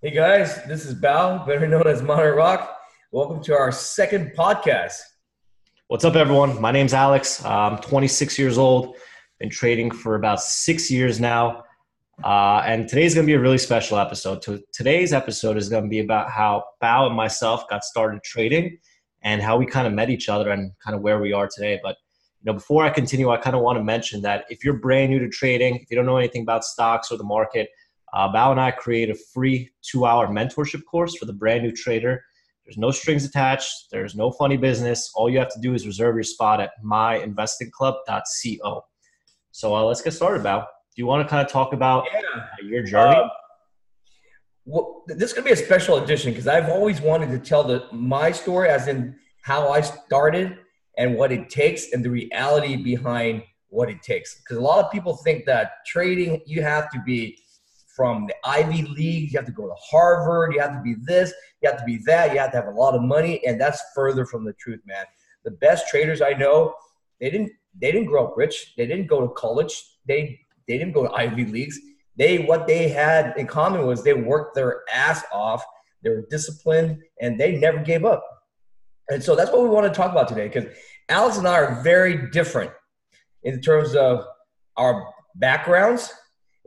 Hey guys, this is Bao, better known as Modern Rock. Welcome to our second podcast. What's up, everyone? My name's Alex. I'm 26 years old. Been trading for about six years now. Uh, and today's going to be a really special episode. Today's episode is going to be about how Bao and myself got started trading and how we kind of met each other and kind of where we are today. But you know, before I continue, I kind of want to mention that if you're brand new to trading, if you don't know anything about stocks or the market, uh, Bao and I create a free two-hour mentorship course for the brand new trader. There's no strings attached. There's no funny business. All you have to do is reserve your spot at myinvestingclub.co. So uh, let's get started, Bao. Do you want to kind of talk about yeah. your journey? Uh, well, this is going to be a special edition because I've always wanted to tell the my story, as in how I started and what it takes, and the reality behind what it takes. Because a lot of people think that trading you have to be from the Ivy League, you have to go to Harvard, you have to be this, you have to be that, you have to have a lot of money, and that's further from the truth, man. The best traders I know, they didn't they didn't grow up rich, they didn't go to college, they they didn't go to Ivy Leagues. They what they had in common was they worked their ass off they were disciplined and they never gave up. And so that's what we want to talk about today because alex and i are very different in terms of our backgrounds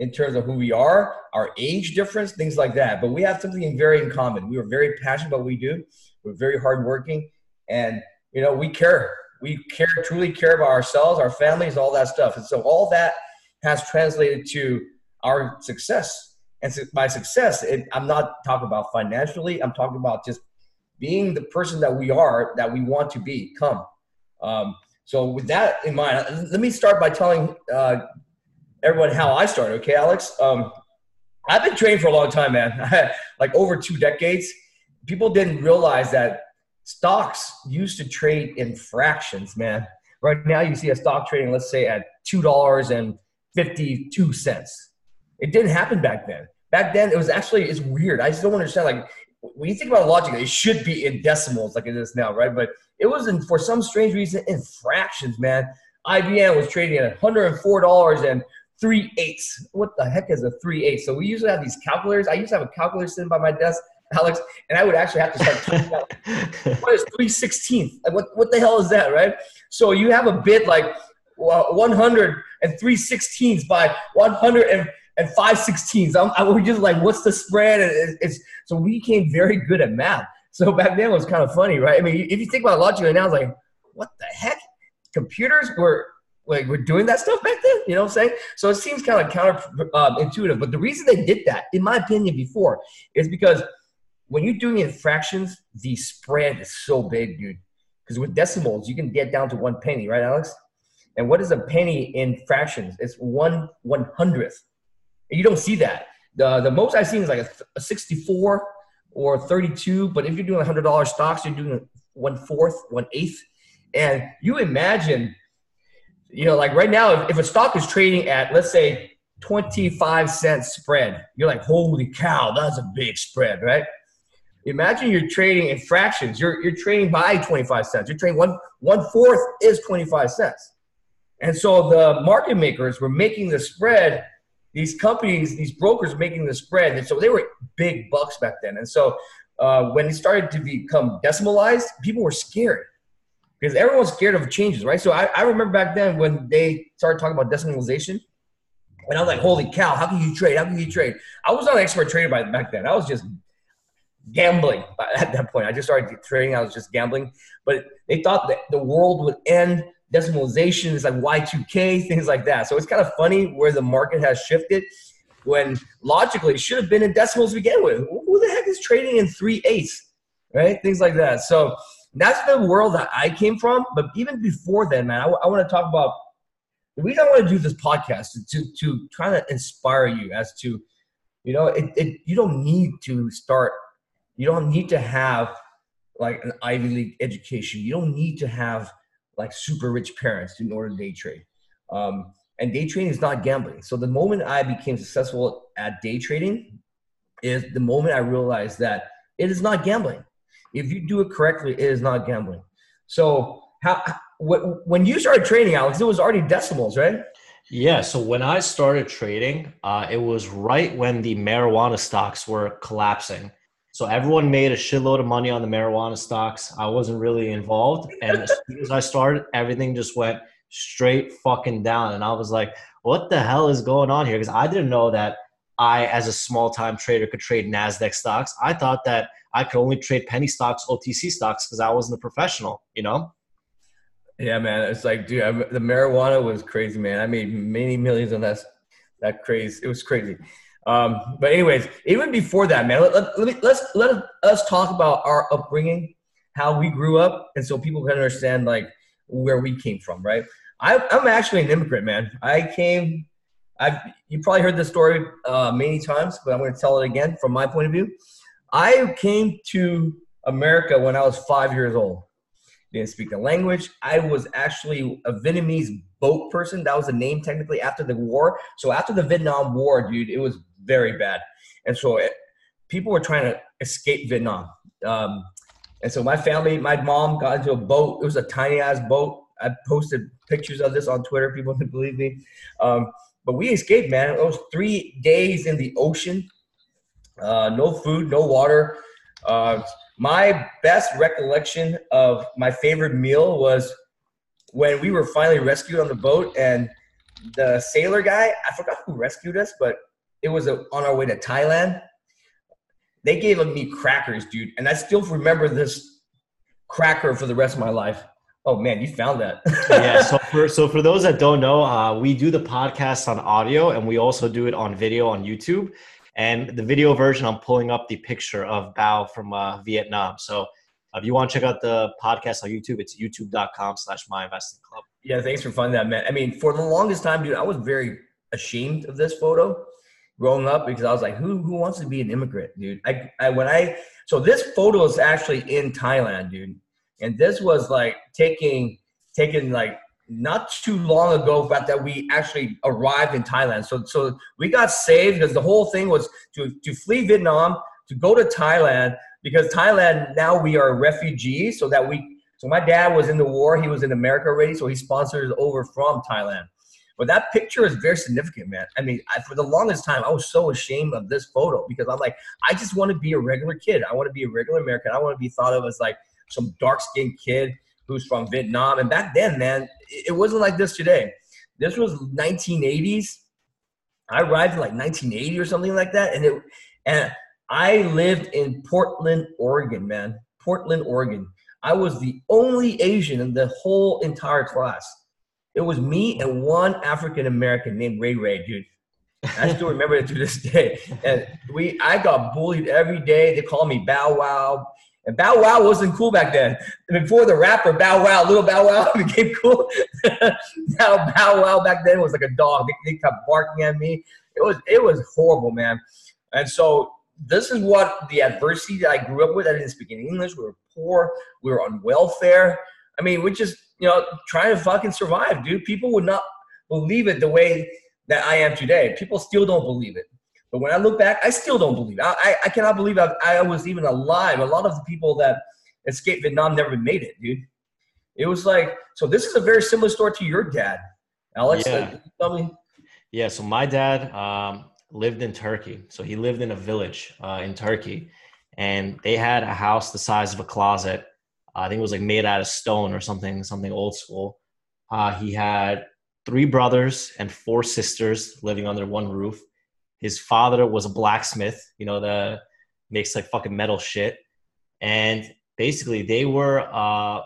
in terms of who we are our age difference things like that but we have something very in common we are very passionate about what we do we're very hardworking and you know we care we care truly care about ourselves our families all that stuff and so all that has translated to our success. And by success, it, I'm not talking about financially. I'm talking about just being the person that we are, that we want to become. Um, so with that in mind, let me start by telling uh, everyone how I started. Okay, Alex. Um, I've been training for a long time, man. like over two decades. People didn't realize that stocks used to trade in fractions, man. Right now, you see a stock trading, let's say, at two dollars and fifty-two cents. It didn't happen back then. Back then, it was actually it's weird. I just don't understand. Like when you think about logic, it should be in decimals like it is now, right? But it was in for some strange reason in fractions, man. IBM was trading at $104 and three eighths. What the heck is a three eighths? So we usually have these calculators. I used to have a calculator sitting by my desk, Alex, and I would actually have to start out, what is three sixteenth? What what the hell is that, right? So you have a bit like 100 and three sixteenths by 100 and and five sixteens. I'm, I, we're just like, what's the spread? And it's, so we became very good at math. So back then it was kind of funny, right? I mean, if you think about logically now, it's like, what the heck? Computers were like we're doing that stuff back then. You know what I'm saying? So it seems kind of counterintuitive. Um, but the reason they did that, in my opinion, before is because when you're doing it in fractions, the spread is so big, dude. Because with decimals, you can get down to one penny, right, Alex? And what is a penny in fractions? It's one one hundredth. And You don't see that. The, the most I've seen is like a, a 64 or 32. But if you're doing $100 stocks, you're doing one fourth, one eighth. And you imagine, you know, like right now, if, if a stock is trading at, let's say, 25 cents spread, you're like, holy cow, that's a big spread, right? Imagine you're trading in fractions. You're, you're trading by 25 cents. You're trading one, one fourth is 25 cents. And so the market makers were making the spread these companies, these brokers making the spread. And so they were big bucks back then. And so uh, when it started to become decimalized, people were scared because everyone's scared of changes, right? So I, I remember back then when they started talking about decimalization, and I was like, holy cow, how can you trade? How can you trade? I was not an expert trader by back then. I was just gambling at that point. I just started trading. I was just gambling. But they thought that the world would end decimalization is like Y2K, things like that. So it's kind of funny where the market has shifted when logically it should have been in decimals to begin with. Who the heck is trading in three eighths, right? Things like that. So that's the world that I came from. But even before then, man, I, I want to talk about the reason I want to do this podcast is to, to try to inspire you as to, you know, it, it, you don't need to start, you don't need to have like an Ivy League education. You don't need to have like super rich parents in order to day trade. Um, and day trading is not gambling. So the moment I became successful at day trading is the moment I realized that it is not gambling. If you do it correctly, it is not gambling. So how when you started trading, Alex, it was already decimals, right? Yeah. So when I started trading, uh, it was right when the marijuana stocks were collapsing. So everyone made a shitload of money on the marijuana stocks. I wasn't really involved. And as soon as I started, everything just went straight fucking down. And I was like, what the hell is going on here? Because I didn't know that I, as a small time trader, could trade NASDAQ stocks. I thought that I could only trade penny stocks, OTC stocks, because I wasn't a professional, you know? Yeah, man. It's like, dude, I, the marijuana was crazy, man. I made many millions on that. That crazy. It was crazy. Um, but anyways, even before that, man, let, let, let me, let's let us talk about our upbringing, how we grew up, and so people can understand like where we came from, right? I, I'm actually an immigrant, man. I came. I've you probably heard this story uh, many times, but I'm going to tell it again from my point of view. I came to America when I was five years old. Didn't speak the language. I was actually a Vietnamese boat person. That was the name technically after the war. So after the Vietnam War, dude, it was very bad. And so it, people were trying to escape Vietnam. Um, and so my family, my mom got into a boat. It was a tiny ass boat. I posted pictures of this on Twitter. People didn't believe me. Um, but we escaped, man. It was three days in the ocean. Uh, no food, no water. Uh, my best recollection of my favorite meal was when we were finally rescued on the boat and the sailor guy, I forgot who rescued us, but it was a, on our way to Thailand. They gave me crackers, dude, and I still remember this cracker for the rest of my life. Oh man, you found that. yeah. So for so for those that don't know, uh, we do the podcast on audio, and we also do it on video on YouTube. And the video version, I'm pulling up the picture of Bao from uh, Vietnam. So uh, if you want to check out the podcast on YouTube, it's youtube.com slash my investing club. Yeah, thanks for finding that, man. I mean, for the longest time, dude, I was very ashamed of this photo growing up because I was like, who who wants to be an immigrant, dude? I, I when I so this photo is actually in Thailand, dude. And this was like taking taking like not too long ago but that we actually arrived in Thailand. So so we got saved because the whole thing was to to flee Vietnam, to go to Thailand because Thailand now we are refugees so that we so my dad was in the war, he was in America already, so he sponsored over from Thailand. But that picture is very significant, man. I mean, I, for the longest time, I was so ashamed of this photo because I'm like, I just want to be a regular kid. I want to be a regular American. I want to be thought of as like some dark skinned kid who's from Vietnam. And back then, man, it wasn't like this today. This was 1980s. I arrived in like 1980 or something like that, and it and I lived in Portland, Oregon, man. Portland, Oregon. I was the only Asian in the whole entire class. It was me and one African American named Ray Ray, dude. I still remember it to this day. And we, I got bullied every day. They called me Bow Wow. And Bow Wow wasn't cool back then. Before the rapper Bow Wow, little Bow Wow became cool. now Bow Wow back then was like a dog. They, they kept barking at me. It was it was horrible, man. And so this is what the adversity that I grew up with. I didn't speak any English. We were poor. We were on welfare. I mean, we just you know trying to fucking survive, dude. People would not believe it the way that I am today. People still don't believe it. But when I look back, I still don't believe. I, I, I cannot believe I, I was even alive. A lot of the people that escaped Vietnam never made it, dude. It was like, so this is a very similar story to your dad. Alex, yeah. tell me. Yeah, so my dad um, lived in Turkey. So he lived in a village uh, in Turkey. And they had a house the size of a closet. Uh, I think it was like made out of stone or something, something old school. Uh, he had three brothers and four sisters living under one roof his father was a blacksmith, you know, the makes like fucking metal shit. And basically they were uh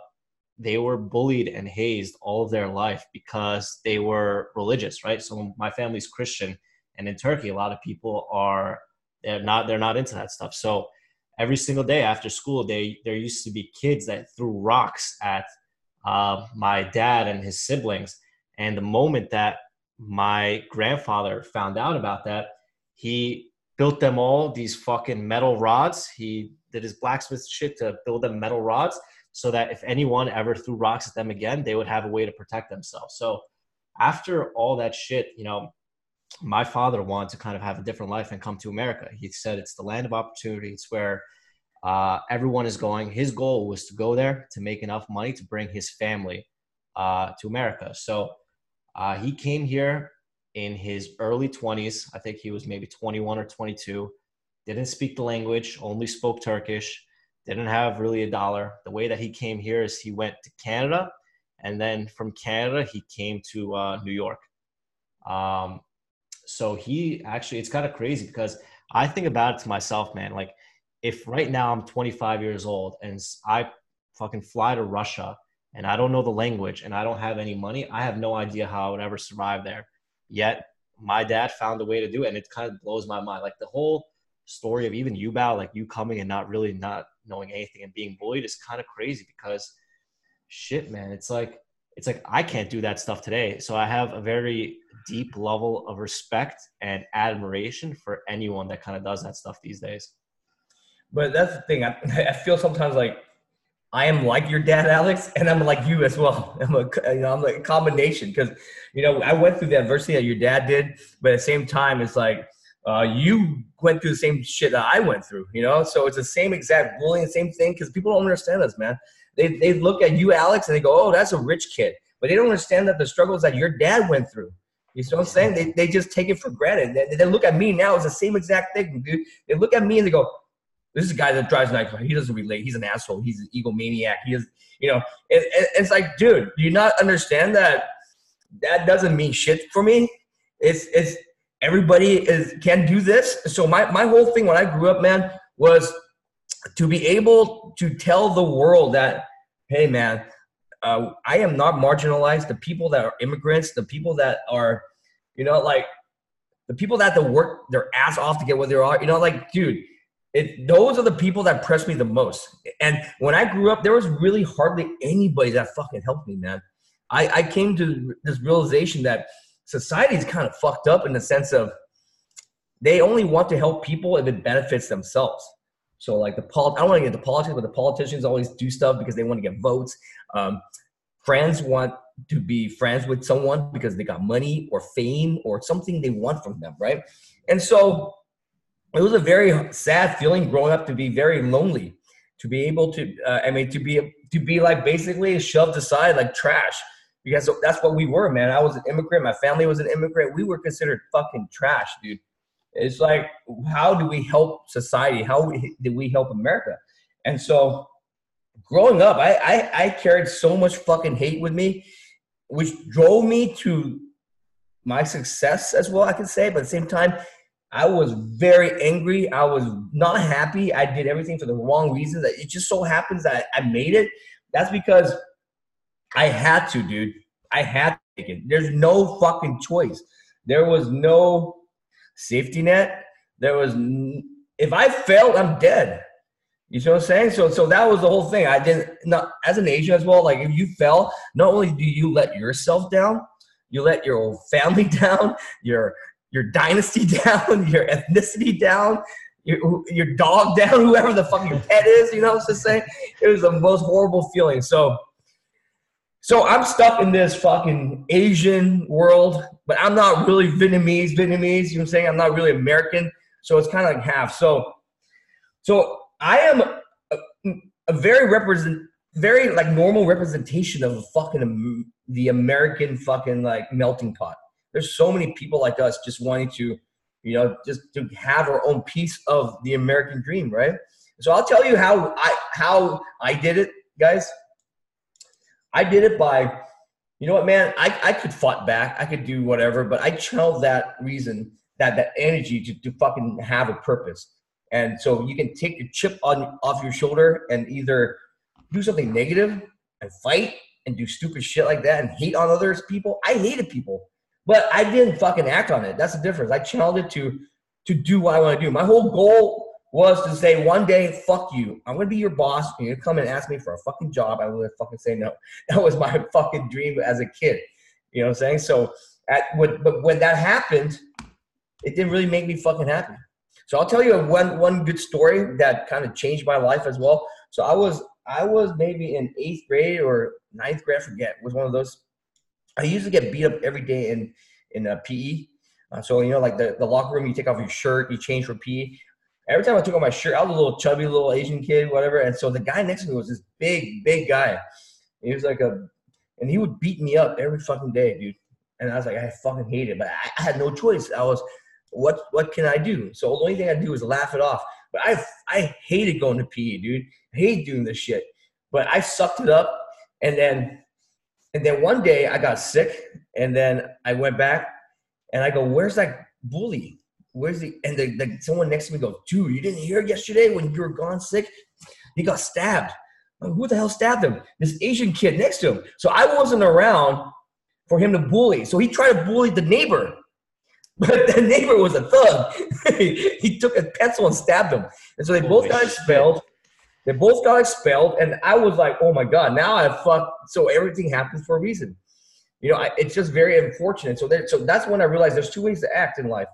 they were bullied and hazed all of their life because they were religious, right? So my family's Christian and in Turkey a lot of people are they're not they're not into that stuff. So every single day after school they there used to be kids that threw rocks at uh, my dad and his siblings and the moment that my grandfather found out about that he built them all these fucking metal rods. He did his blacksmith shit to build them metal rods so that if anyone ever threw rocks at them again, they would have a way to protect themselves. So after all that shit, you know, my father wanted to kind of have a different life and come to America. He said it's the land of opportunity. It's where uh, everyone is going. His goal was to go there to make enough money to bring his family uh, to America. So uh, he came here in his early 20s. I think he was maybe 21 or 22. Didn't speak the language, only spoke Turkish, didn't have really a dollar. The way that he came here is he went to Canada, and then from Canada, he came to uh, New York. Um, so he actually, it's kind of crazy because I think about it to myself, man. Like, if right now I'm 25 years old and I fucking fly to Russia and I don't know the language and I don't have any money, I have no idea how I would ever survive there. Yet my dad found a way to do it, and it kind of blows my mind. Like the whole story of even you, Bao, like you coming and not really not knowing anything and being bullied is kind of crazy because shit, man, it's like it's like I can't do that stuff today. So I have a very deep level of respect and admiration for anyone that kind of does that stuff these days. But that's the thing. I, I feel sometimes like I am like your dad, Alex, and I'm like you as well. I'm a, you know, I'm like a combination because, you know, I went through the adversity that your dad did, but at the same time, it's like uh, you went through the same shit that I went through, you know. So it's the same exact bullying, same thing because people don't understand us, man. They they look at you, Alex, and they go, "Oh, that's a rich kid," but they don't understand that the struggles that your dad went through. You know what I'm saying? They, they just take it for granted. They, they look at me now; it's the same exact thing, dude. They look at me and they go, this is a guy that drives night car. He doesn't relate. He's an asshole. He's an egomaniac. He is, you know, it, it, it's like, dude, do you not understand that that doesn't mean shit for me? It's, it's, everybody is can do this. So my, my whole thing when I grew up, man, was to be able to tell the world that, hey, man, uh, I am not marginalized. The people that are immigrants, the people that are, you know, like the people that have to work their ass off to get where they are, you know, like, dude, it, those are the people that press me the most. And when I grew up, there was really hardly anybody that fucking helped me, man. I, I came to this realization that society is kind of fucked up in the sense of they only want to help people if it benefits themselves. So like the pol- I don't want to get into politics, but the politicians always do stuff because they want to get votes. Um, friends want to be friends with someone because they got money or fame or something they want from them, right? And so it was a very sad feeling growing up to be very lonely, to be able to, uh, I mean, to be to be like basically shoved aside like trash, because that's what we were, man. I was an immigrant. My family was an immigrant. We were considered fucking trash, dude. It's like, how do we help society? How did we help America? And so, growing up, I, I I carried so much fucking hate with me, which drove me to my success as well. I can say, but at the same time, I was very angry. I was not happy. I did everything for the wrong reasons. It just so happens that I made it. That's because I had to, dude. I had to take it. There's no fucking choice. There was no safety net. There was, if I failed, I'm dead. You see what I'm saying? So, so that was the whole thing. I didn't, not as an Asian as well. Like, if you fell, not only do you let yourself down, you let your family down, your your dynasty down, your ethnicity down, your, your dog down, whoever the fuck your pet is, you know what I'm just saying? It was the most horrible feeling. So, so I'm stuck in this fucking Asian world, but I'm not really Vietnamese, Vietnamese, you know what I'm saying? I'm not really American. So it's kind of like half. So, so I am a, a very represent, very like normal representation of fucking the American fucking like melting pot there's so many people like us just wanting to, you know, just to have our own piece of the American dream, right? So I'll tell you how I how I did it, guys. I did it by, you know what, man, I, I could fight back, I could do whatever, but I channeled that reason, that that energy to, to fucking have a purpose. And so you can take your chip on off your shoulder and either do something negative and fight and do stupid shit like that and hate on others people. I hated people. But I didn't fucking act on it. That's the difference. I channeled it to to do what I want to do. My whole goal was to say one day, fuck you. I'm gonna be your boss. and You're come and ask me for a fucking job. I would fucking say no. That was my fucking dream as a kid. You know what I'm saying? So at when, but when that happened, it didn't really make me fucking happy. So I'll tell you one one good story that kind of changed my life as well. So I was I was maybe in eighth grade or ninth grade, I forget. Was one of those I used to get beat up every day in in a PE. Uh, so you know, like the, the locker room, you take off your shirt, you change for PE. Every time I took off my shirt, I was a little chubby little Asian kid, whatever. And so the guy next to me was this big, big guy. He was like a, and he would beat me up every fucking day, dude. and I was like, I fucking hate it, but I, I had no choice. I was, what what can I do? So the only thing I do is laugh it off. But I I hated going to PE, dude. I hate doing this shit. But I sucked it up, and then and then one day I got sick, and then I went back, and I go, "Where's that bully? Where's the?" And the, the someone next to me goes, "Dude, you didn't hear yesterday when you were gone sick? He got stabbed. Who the hell stabbed him? This Asian kid next to him. So I wasn't around for him to bully. So he tried to bully the neighbor. But the neighbor was a thug. he took a pencil and stabbed him. And so they both got expelled. They both got expelled. And I was like, oh my God, now I fucked. So everything happens for a reason. You know, I, it's just very unfortunate. So, there, so that's when I realized there's two ways to act in life.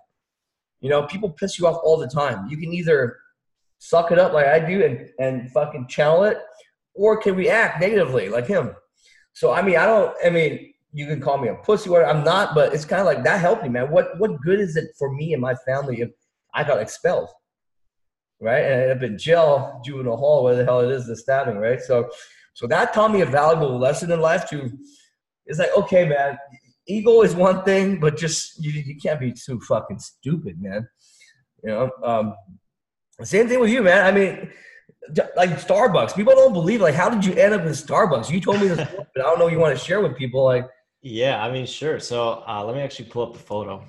You know, people piss you off all the time. You can either suck it up like I do and, and fucking channel it, or can react negatively like him. So I mean, I don't. I mean, you can call me a pussy, or I'm not, but it's kind of like that helped me, man. What what good is it for me and my family if I got expelled, right? And I end up in jail, juvenile hall, where the hell it is, the stabbing, right? So, so that taught me a valuable lesson in life. To it's like, okay, man, ego is one thing, but just you you can't be too fucking stupid, man. You know, um, same thing with you, man. I mean like Starbucks. People don't believe like how did you end up in Starbucks? You told me this, but I don't know. You want to share with people like? Yeah, I mean, sure. So uh, let me actually pull up the photo.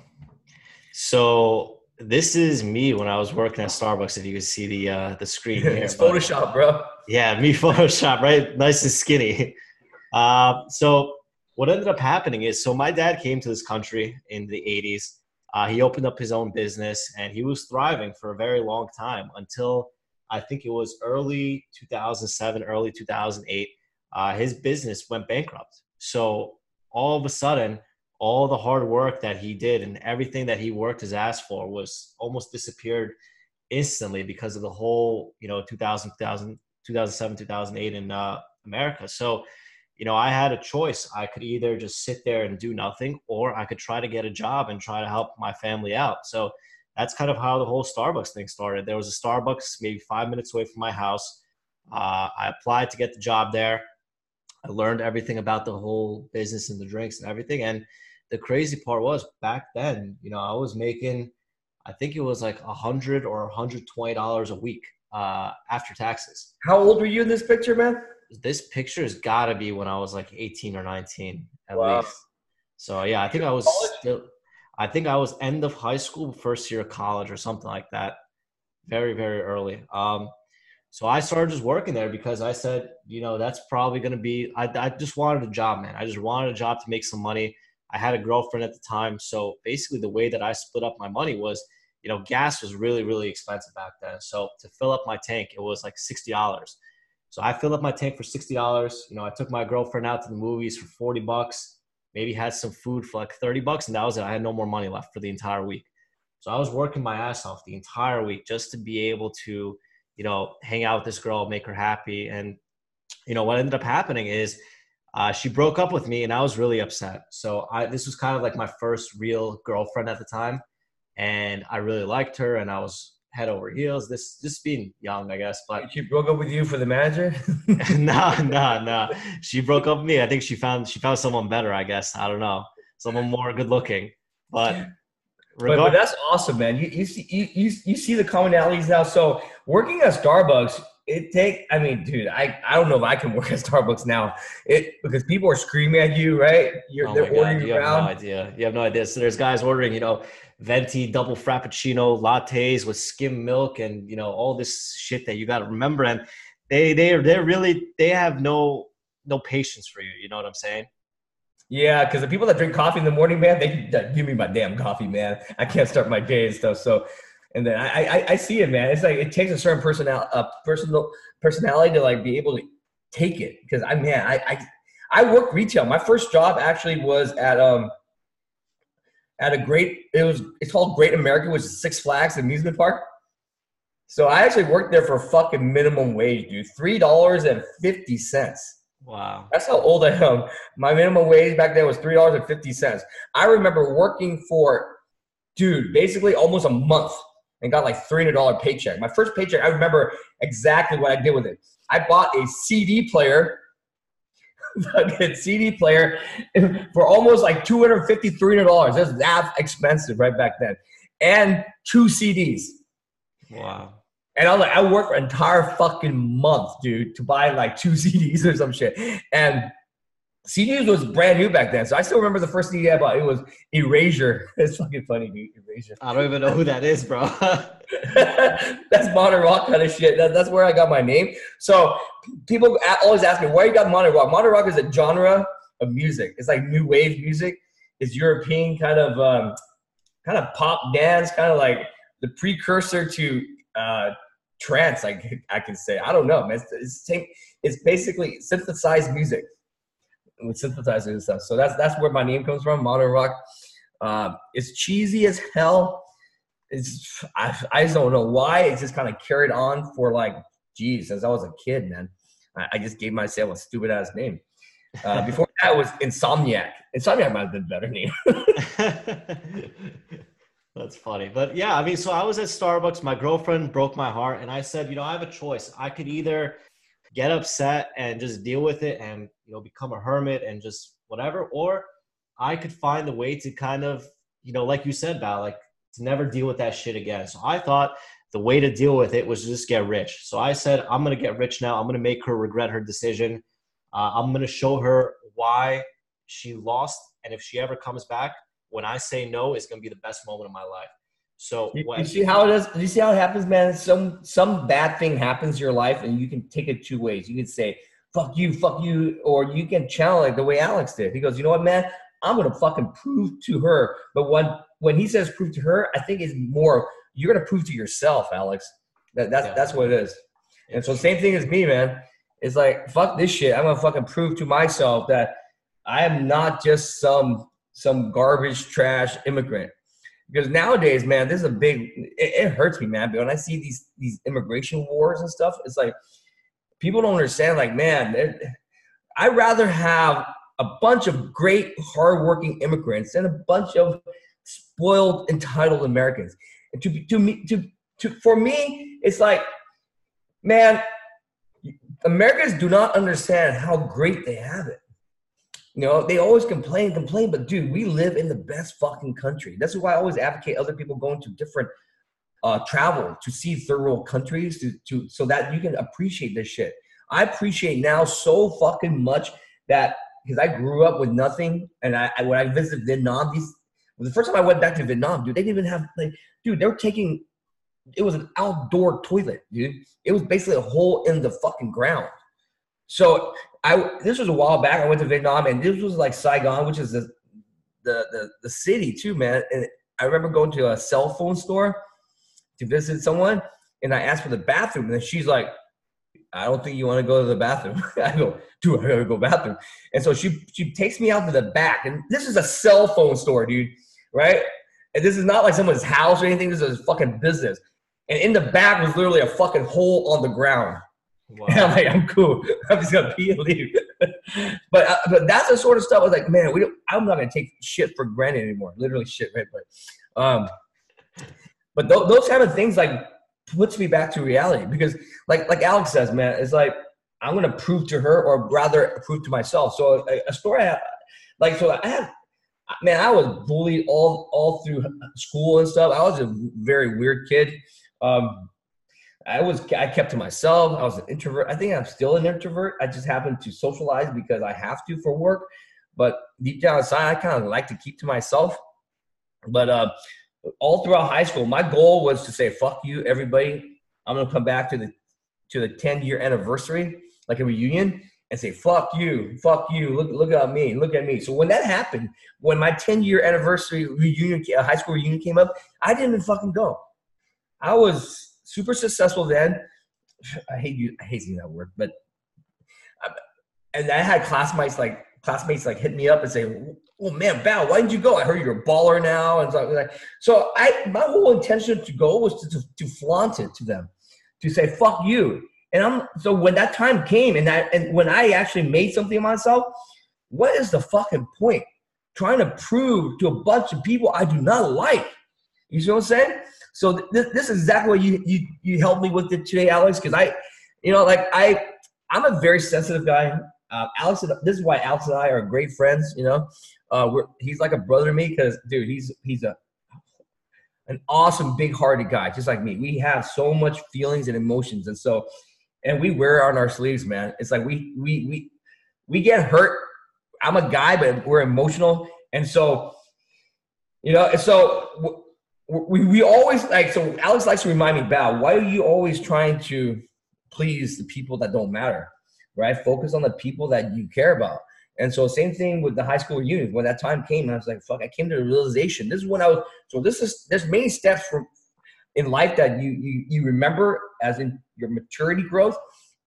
So this is me when I was working at Starbucks. If you could see the uh, the screen here, it's Photoshop, bro. Yeah, me Photoshop, right? Nice and skinny. Uh, so what ended up happening is, so my dad came to this country in the '80s. Uh, he opened up his own business, and he was thriving for a very long time until I think it was early 2007, early 2008. Uh, his business went bankrupt. So all of a sudden, all the hard work that he did and everything that he worked his ass for was almost disappeared instantly because of the whole, you know, 2000, 2000 2007, 2008 in uh, America. So, you know, I had a choice. I could either just sit there and do nothing, or I could try to get a job and try to help my family out. So that's kind of how the whole Starbucks thing started. There was a Starbucks maybe five minutes away from my house. Uh, I applied to get the job there. I learned everything about the whole business and the drinks and everything. And the crazy part was back then, you know, I was making, I think it was like a hundred or hundred twenty dollars a week uh, after taxes. How old were you in this picture, man? This picture has got to be when I was like eighteen or nineteen at wow. least. So yeah, I think I was still I think I was end of high school, first year of college, or something like that. Very, very early. Um, so I started just working there because I said, you know, that's probably going to be. I, I just wanted a job, man. I just wanted a job to make some money. I had a girlfriend at the time, so basically the way that I split up my money was, you know, gas was really, really expensive back then. So to fill up my tank, it was like sixty dollars. So I filled up my tank for sixty dollars. You know, I took my girlfriend out to the movies for forty bucks maybe had some food for like 30 bucks and that was it. I had no more money left for the entire week. So I was working my ass off the entire week just to be able to, you know, hang out with this girl, make her happy. And, you know, what ended up happening is uh, she broke up with me and I was really upset. So I, this was kind of like my first real girlfriend at the time. And I really liked her and I was head over heels. This just being young, I guess. But she broke up with you for the manager? no, no, no. She broke up with me. I think she found she found someone better. I guess I don't know, someone more good looking. But, but, but that's awesome, man. You you see you, you you see the commonalities now. So working at Starbucks, it take i mean dude i i don't know if i can work at starbucks now. It because people are screaming at you right? You're oh they're ordering you around. have no idea. You have no idea. So there's guys ordering you know venti double frappuccino lattes with skim milk and you know all this shit that you got to remember. And they they they're really they have no no patience for you. You know what i'm saying? Yeah because the people that drink coffee in the morning man they, they give me my damn coffee man. I can't start my day and stuff. So and then I, I, I see it man it's like it takes a certain personal a personal personality to like be able to take it because i man i i I work retail. My first job actually was at um at a great it was it's called Great America, which is Six Flags amusement park. So I actually worked there for fucking minimum wage, dude. Three dollars and fifty cents. Wow. That's how old I am. My minimum wage back then was three dollars and fifty cents. I remember working for dude, basically almost a month and got like three hundred dollar paycheck. My first paycheck, I remember exactly what I did with it. I bought a CD player fucking CD player for almost like 250 $300. That's that expensive right back then. And two CDs. Wow. And I was like, I worked for an entire fucking month, dude, to buy like two CDs or some shit. And CDs was brand new back then. So I still remember the first CD I bought. It was Erasure. It's fucking funny, dude. Erasure. I don't even know who that is, bro. that's modern rock kind of shit. That, that's where I got my name. So people always ask me, why you got modern rock? Modern rock is a genre of music. It's like new wave music. It's European kind of um, kind of pop dance, kind of like the precursor to uh, trance. Like I can say, I don't know, man. It's, it's, it's basically synthesized music with synthesizers and stuff. So that's that's where my name comes from, modern rock. Uh, it's cheesy as hell. It's I, I just don't know why. It's just kind of carried on for like, geez, since I was a kid, man. I, I just gave myself a stupid ass name. Uh, before that was Insomniac. Insomniac might have been a better name. That's funny. But yeah, I mean, so I was at Starbucks. My girlfriend broke my heart, and I said, you know, I have a choice. I could either get upset and just deal with it and you know become a hermit and just whatever or i could find a way to kind of you know like you said Bao, like to never deal with that shit again. So i thought the way to deal with it was just get rich. So i said i'm gonna get rich now. I'm gonna make her regret her decision. Uh, i'm gonna show her why she lost and if she ever comes back when i say no it's gonna be the best moment of my life so you, you, see how it is. You see how it happens, man. Some some bad thing happens in your life, and you can take it two ways. You can say "fuck you, fuck you," or you can channel like the way Alex did. He goes, "You know what, man? I'm gonna fucking prove to her." But when when he says prove to her, I think it's more you're gonna prove to yourself, Alex. That, that's yeah. that's what it is. And so same thing as me, man. It's like fuck this shit. I'm gonna fucking prove to myself that I am not just some some garbage trash immigrant because nowadays, man, this is a big. It, it, hurts me, man. But when I see these these immigration wars and stuff, it's like people don't understand. Like, man, I'd rather have a bunch of great, hardworking immigrants than a bunch of spoiled, entitled Americans. And to be to me, to to for me, it's like, man, Americans do not understand how great they have it. You know, they always complain, complain, but dude, we live in the best fucking country. That's why I always advocate other people going to different uh, travel to see third world countries to, to so that you can appreciate this shit. I appreciate now so fucking much that because I grew up with nothing, and I, I when I visited Vietnam, these the first time I went back to Vietnam, dude, they didn't even have like, dude, they were taking. It was an outdoor toilet, dude. It was basically a hole in the fucking ground. So I this was a while back. I went to Vietnam, and this was like Saigon, which is the the the, the city too, man. And I remember going to a cell phone store to visit someone, and I asked for the bathroom, and she's like, "I don't think you want to go to the bathroom." I go, "Dude, I gotta go bathroom." And so she she takes me out to the back, and this is a cell phone store, dude, right? And this is not like someone's house or anything. This is a fucking business. And in the back was literally a fucking hole on the ground. Wow. And I'm like, I'm cool. I'm just gonna pee and leave. but uh, but that's the sort of stuff I was like, man, we don't, I'm not gonna take shit for granted anymore. Literally shit, right? But um, but th- those kind of things like puts me back to reality because like like Alex says, man, it's like I'm gonna prove to her or rather prove to myself. So a, a story, I, like so I had. Man, I was bullied all all through school and stuff. I was a very weird kid. Um, I was I kept to myself. I was an introvert. I think I'm still an introvert. I just happen to socialize because I have to for work. But deep down inside, I kind of like to keep to myself. But uh, all throughout high school, my goal was to say "fuck you, everybody." I'm gonna come back to the to the 10 year anniversary, like a reunion, and say "fuck you, fuck you." Look look at me, look at me. So when that happened, when my 10 year anniversary reunion, high school reunion came up, I didn't fucking go. I was super successful then. I hate you. I hate using that word, but and I had classmates like classmates like hit me up and say, "Oh man, Bao, why didn't you go? I heard you're a baller now." And so, like, so I my whole intention to go was to, to, to flaunt it to them, to say "fuck you." And I'm so when that time came and that and when I actually made something of myself, what is the fucking point? Trying to prove to a bunch of people I do not like. You see what I'm saying? So th- this is exactly what you you you helped me with it today, Alex. Because I, you know, like I I'm a very sensitive guy. uh, Alex. This is why Alex and I are great friends. You know, uh, we're, he's like a brother to me because, dude, he's he's a an awesome, big-hearted guy, just like me. We have so much feelings and emotions, and so, and we wear on our sleeves, man. It's like we we we we get hurt. I'm a guy, but we're emotional, and so, you know, and so we we always like. So Alex likes to remind me, Bao, why are you always trying to please the people that don't matter, right? Focus on the people that you care about. And so same thing with the high school reunion. When that time came, I was like, fuck, I came to the realization. This is when I was so this is there's many steps from in life that you you you remember as in your maturity growth.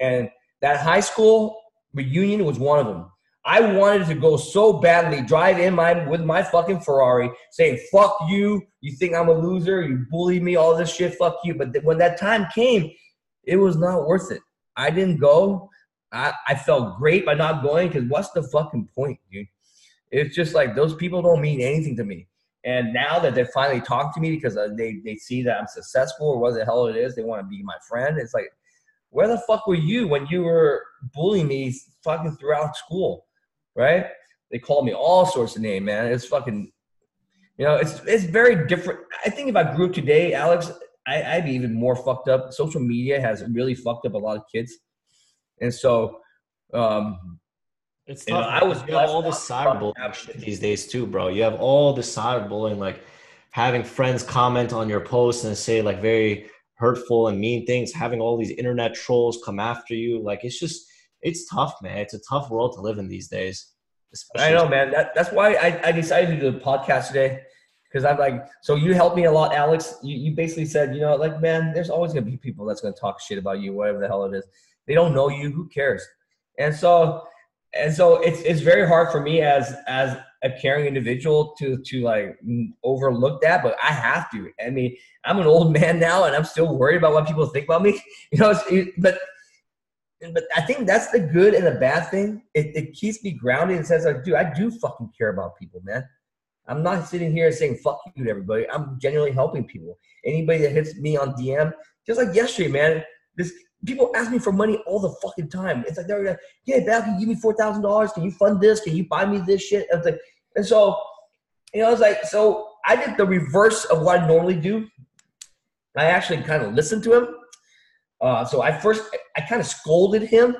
And that high school reunion was one of them. I wanted to go so badly, drive in my with my fucking Ferrari, saying "fuck you," you think I'm a loser, you bully me, all this shit, fuck you. But th- when that time came, it was not worth it. I didn't go. I, I felt great by not going because what's the fucking point, dude? It's just like those people don't mean anything to me. And now that they finally talk to me because uh, they, they see that I'm successful or what the hell it is, they want to be my friend. It's like, where the fuck were you when you were bullying me fucking throughout school, right? They called me all sorts of names, man. It's fucking, you know, it's it's very different. I think if I grew up today, Alex, I, I'd be even more fucked up. Social media has really fucked up a lot of kids, and so um, it's tough. Know, I was you have all the cyberbullying these days too, bro. You have all the cyberbullying, like having friends comment on your posts and say like very hurtful and mean things. Having all these internet trolls come after you, like it's just it's tough, man. It's a tough world to live in these days. I know, man. That, that's why I, I decided to do the podcast today because I'm like, so you helped me a lot, Alex. You, you basically said, you know, like, man, there's always gonna be people that's gonna talk shit about you, whatever the hell it is. They don't know you. Who cares? And so, and so it's it's very hard for me as as a caring individual to to like overlook that, but I have to. I mean, I'm an old man now, and I'm still worried about what people think about me. You know, but but I think that's the good and the bad thing. It, it keeps me grounded and says like, dude, I do fucking care about people, man. I'm not sitting here saying fuck you to everybody. I'm genuinely helping people. Anybody that hits me on DM, just like yesterday, man. This people ask me for money all the fucking time. It's like they're like, "Hey, Bao, can you give me four thousand dollars? Can you fund this? Can you buy me this shit?" Like, and so, you know, I was like, so I did the reverse of what I normally do. I actually kind of listened to him. Uh, so I first I kind of scolded him,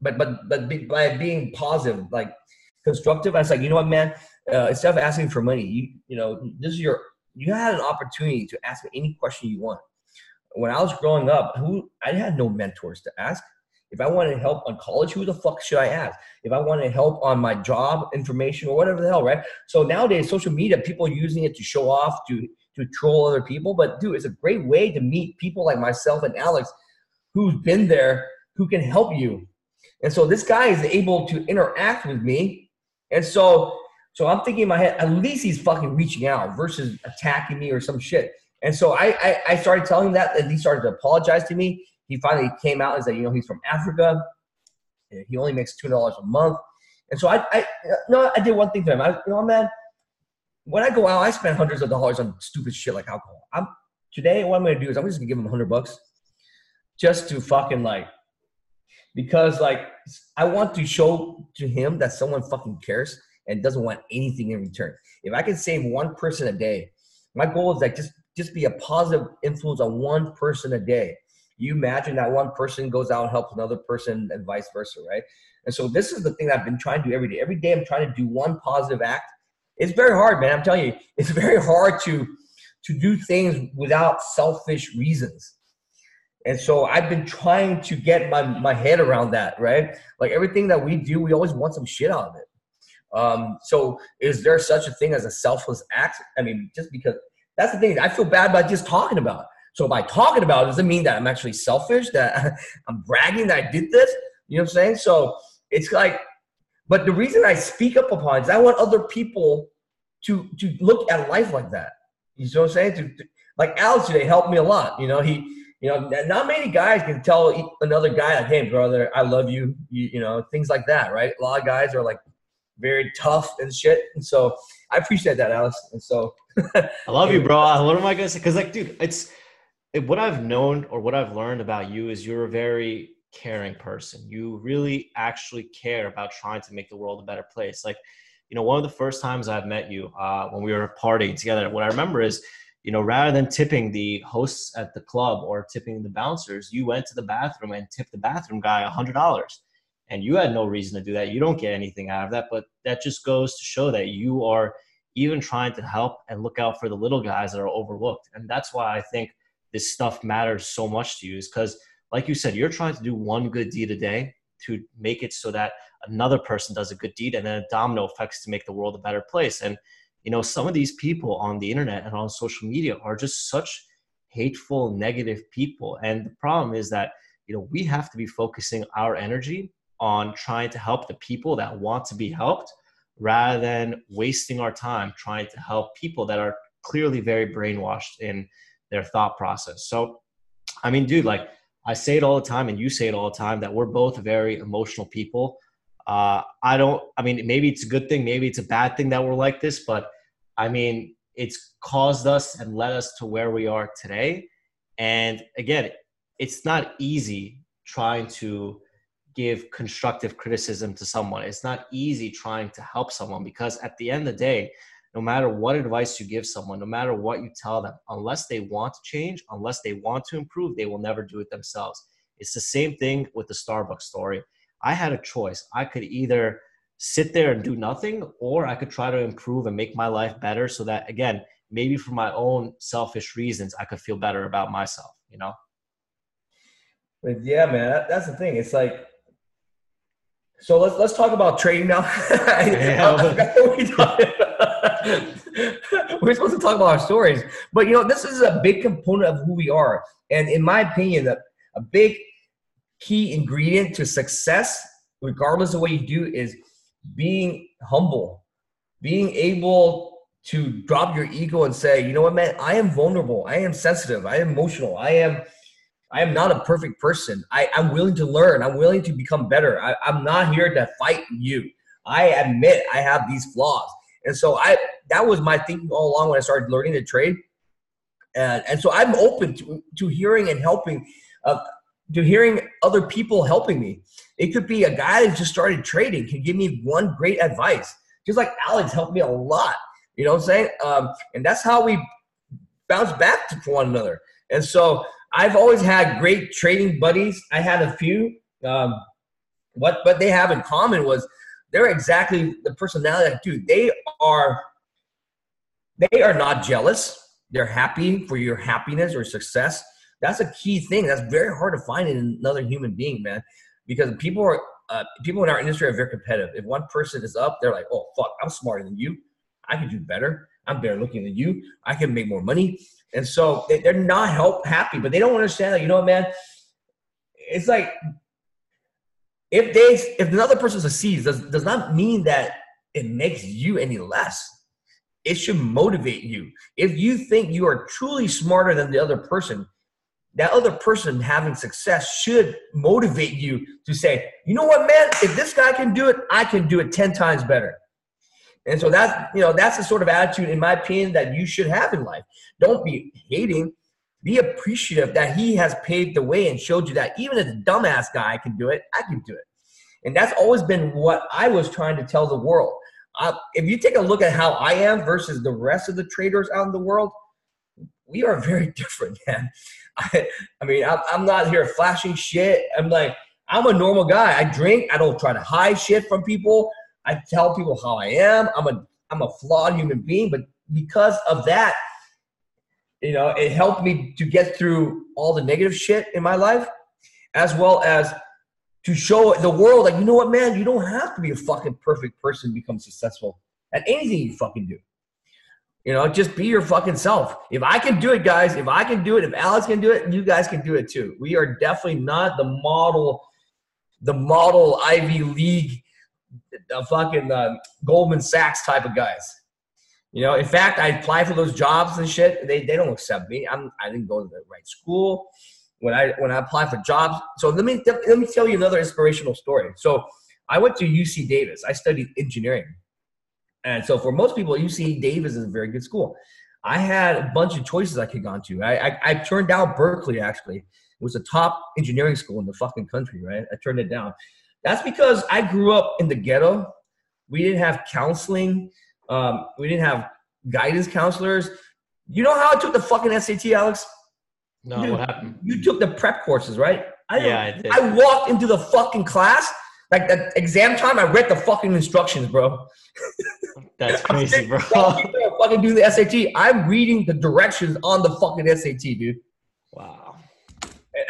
but but but by being positive, like constructive. I was like, you know what, man? uh, instead of asking for money, you you know this is your you had an opportunity to ask me any question you want. When I was growing up, who I had no mentors to ask. If I wanted help on college, who the fuck should I ask? If I wanted help on my job information or whatever the hell, right? So nowadays, social media, people are using it to show off, to to troll other people. But dude, it's a great way to meet people like myself and Alex, who's been there, who can help you. And so this guy is able to interact with me. And so so I'm thinking in my head, at least he's fucking reaching out versus attacking me or some shit. And so I, I, I started telling him that, and he started to apologize to me. He finally came out and said, you know, he's from Africa. He only makes two dollars a month. And so I, I, no, I did one thing to him. I, you know, man, when I go out, I spend hundreds of dollars on stupid shit like alcohol. I'm today. What I'm gonna do is I'm just gonna give him a hundred bucks, just to fucking like, because like I want to show to him that someone fucking cares and doesn't want anything in return. If I can save one person a day, my goal is like just just be a positive influence on one person a day. You imagine that one person goes out and helps another person and vice versa, right? And so this is the thing I've been trying to do every day. Every day I'm trying to do one positive act. It's very hard, man. I'm telling you, it's very hard to to do things without selfish reasons. And so I've been trying to get my, my head around that, right? Like everything that we do, we always want some shit out of it. Um, so is there such a thing as a selfless act? I mean, just because that's the thing. I feel bad about just talking about it. So by talking about it doesn't mean that I'm actually selfish, that I'm bragging that I did this. You know what I'm saying? So it's like, but the reason I speak up upon is I want other people to to look at life like that. You know what I'm saying? To, to, like Alex today helped me a lot. You know, he, you know, not many guys can tell another guy like, "Hey, brother, I love you." You, you know, things like that, right? A lot of guys are like, very tough and shit. And so I appreciate that, Alex. And so I love you, bro. What am I gonna say? Because like, dude, it's it, what I've known or what I've learned about you is you're a very caring person. You really actually care about trying to make the world a better place. Like, you know, one of the first times I've met you uh, when we were partying together, what I remember is, you know, rather than tipping the hosts at the club or tipping the bouncers, you went to the bathroom and tipped the bathroom guy a hundred dollars. And you had no reason to do that. You don't get anything out of that, but that just goes to show that you are even trying to help and look out for the little guys that are overlooked. And that's why I think this stuff matters so much to you is because like you said, you're trying to do one good deed a day to make it so that another person does a good deed and then a domino effects to make the world a better place. And, you know, some of these people on the internet and on social media are just such hateful, negative people. And the problem is that, you know, we have to be focusing our energy on trying to help the people that want to be helped rather than wasting our time trying to help people that are clearly very brainwashed in their thought process. So, I mean, dude, like, I say it all the time, and you say it all the time that we're both very emotional people. Uh, I don't. I mean, maybe it's a good thing, maybe it's a bad thing that we're like this, but I mean, it's caused us and led us to where we are today. And again, it's not easy trying to give constructive criticism to someone. It's not easy trying to help someone because at the end of the day, no matter what advice you give someone, no matter what you tell them, unless they want to change, unless they want to improve, they will never do it themselves. It's the same thing with the Starbucks story. I had a choice. I could either sit there and do nothing, or I could try to improve and make my life better so that, again, maybe for my own selfish reasons, I could feel better about myself, you know? But yeah, man, that, that's the thing. It's like, so let's let's talk about trading now. Yeah. We're supposed to talk about our stories, but you know this is a big component of who we are, and in my opinion, a, a big key ingredient to success, regardless of what you do, is being humble, being able to drop your ego and say, you know what, man, I am vulnerable, I am sensitive, I am emotional, I am I am not a perfect person. I, I'm willing to learn. I'm willing to become better. I, I'm not here to fight you. I admit I have these flaws. And so I that was my thinking all along when I started learning to trade. And, and so I'm open to, to hearing and helping, uh, to hearing other people helping me. It could be a guy that just started trading can give me one great advice. Just like Alex helped me a lot. You know what I'm saying? Um, and that's how we bounce back to one another. And so I've always had great trading buddies. I had a few. Um, what what they have in common was they're exactly the personality that dude. They are they are not jealous. They're happy for your happiness or success. That's a key thing. That's very hard to find in another human being, man. Because people are uh, people in our industry are very competitive. If one person is up, they're like, "Oh fuck, I'm smarter than you. I can do better. I'm better looking than you. I can make more money." And so they, are not help happy, but they don't understand that, you know what, man? It's like if they if another person succeeds, does does not mean that it makes you any less. It should motivate you. If you think you are truly smarter than the other person, that other person having success should motivate you to say, you know what, man, if this guy can do it, I can do it 10 times better. And so that's you know that's the sort of attitude, in my opinion, that you should have in life. Don't be hating. Be appreciative that he has paved the way and showed you that even if a dumbass guy can do it, I can do it. And that's always been what I was trying to tell the world. Uh, if you take a look at how I am versus the rest of the traders out in the world, we are very different, man. I, I mean, I'm, I'm not here flashing shit. I'm like, I'm a normal guy. I drink. I don't try to hide shit from people. I tell people how I am. I'm a I'm a flawed human being, but because of that, you know, it helped me to get through all the negative shit in my life, as well as to show the world, like, you know what, man, you don't have to be a fucking perfect person to become successful at anything you fucking do. You know, just be your fucking self. If I can do it, guys, if I can do it, if Alex can do it, you guys can do it too. We are definitely not the model, the model Ivy League a fucking uh, Goldman Sachs type of guys. You know, in fact, I apply for those jobs and shit. They, they don't accept me. I'm I didn't go to the right school. When I when I apply for jobs, so let me let me tell you another inspirational story. So I went to UC Davis. I studied engineering, and so for most people, UC Davis is a very good school. I had a bunch of choices I could go to. I, I, I turned down Berkeley actually. It was the top engineering school in the fucking country, right? I turned it down. That's because I grew up in the ghetto. We didn't have counseling. Um, we didn't have guidance counselors. You know how I took the fucking SAT, Alex? No, Dude, what happened? You took the prep courses, right? I yeah, I did. I walked into the fucking class like the exam time. I read the fucking instructions, bro. That's crazy, bro. fucking do the SAT. I'm reading the directions on the fucking SAT, dude. Wow.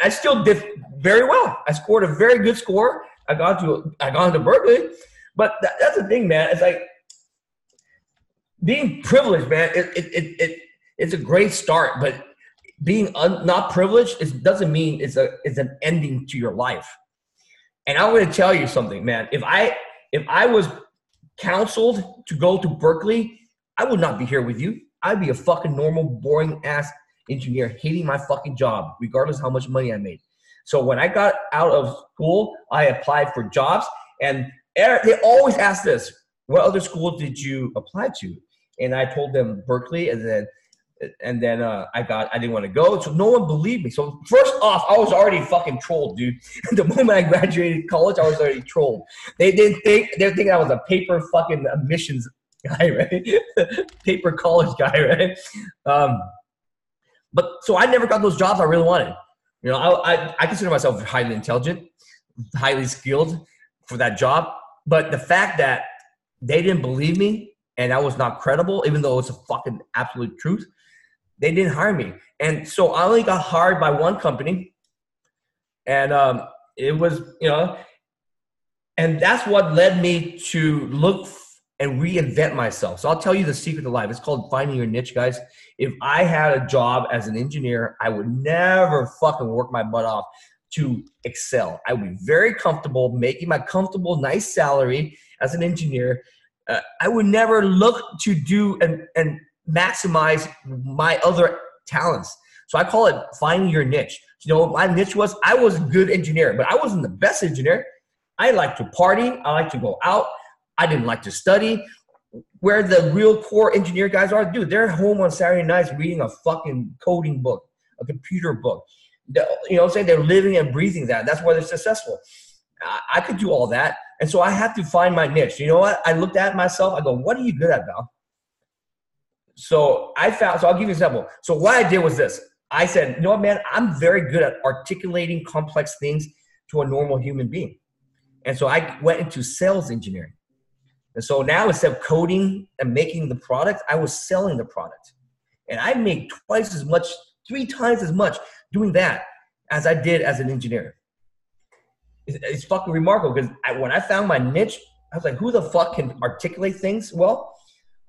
I still did very well. I scored a very good score. I got to I got into Berkeley, but that, that's the thing, man. It's like being privileged, man. It it it, it it's a great start, but being un, not privileged it doesn't mean it's a it's an ending to your life. And I'm going to tell you something, man. If I if I was counseled to go to Berkeley, I would not be here with you. I'd be a fucking normal, boring ass engineer, hating my fucking job, regardless how much money I made. So when I got out of school, I applied for jobs, and they always ask this: "What other school did you apply to?" And I told them Berkeley, and then and then uh, I got I didn't want to go, so no one believed me. So first off, I was already fucking trolled, dude. the moment I graduated college, I was already trolled. They didn't think they thinking I was a paper fucking admissions guy, right? paper college guy, right? Um, but so I never got those jobs I really wanted. You know, I, I, I consider myself highly intelligent, highly skilled for that job. But the fact that they didn't believe me and I was not credible, even though it's a fucking absolute truth, they didn't hire me. And so I only got hired by one company. And um, it was, you know, and that's what led me to look and reinvent myself. So I'll tell you the secret to life. It's called finding your niche, guys. If I had a job as an engineer, I would never fucking work my butt off to excel. I would be very comfortable making my comfortable, nice salary as an engineer. Uh, I would never look to do and, and maximize my other talents. So I call it finding your niche. You know, my niche was I was a good engineer, but I wasn't the best engineer. I like to party. I like to go out. I didn't like to study. Where the real core engineer guys are, dude, they're home on Saturday nights reading a fucking coding book, a computer book. You know what I'm saying? They're living and breathing that. That's why they're successful. I could do all that. And so I had to find my niche. You know what? I looked at myself. I go, what are you good at, Bao? So I found, so I'll give you an example. So what I did was this. I said, you know what, man, I'm very good at articulating complex things to a normal human being. And so I went into sales engineering. And so now instead of coding and making the product, I was selling the product. And I made twice as much, three times as much doing that as I did as an engineer. It's, it's fucking remarkable because I, when I found my niche, I was like, who the fuck can articulate things well,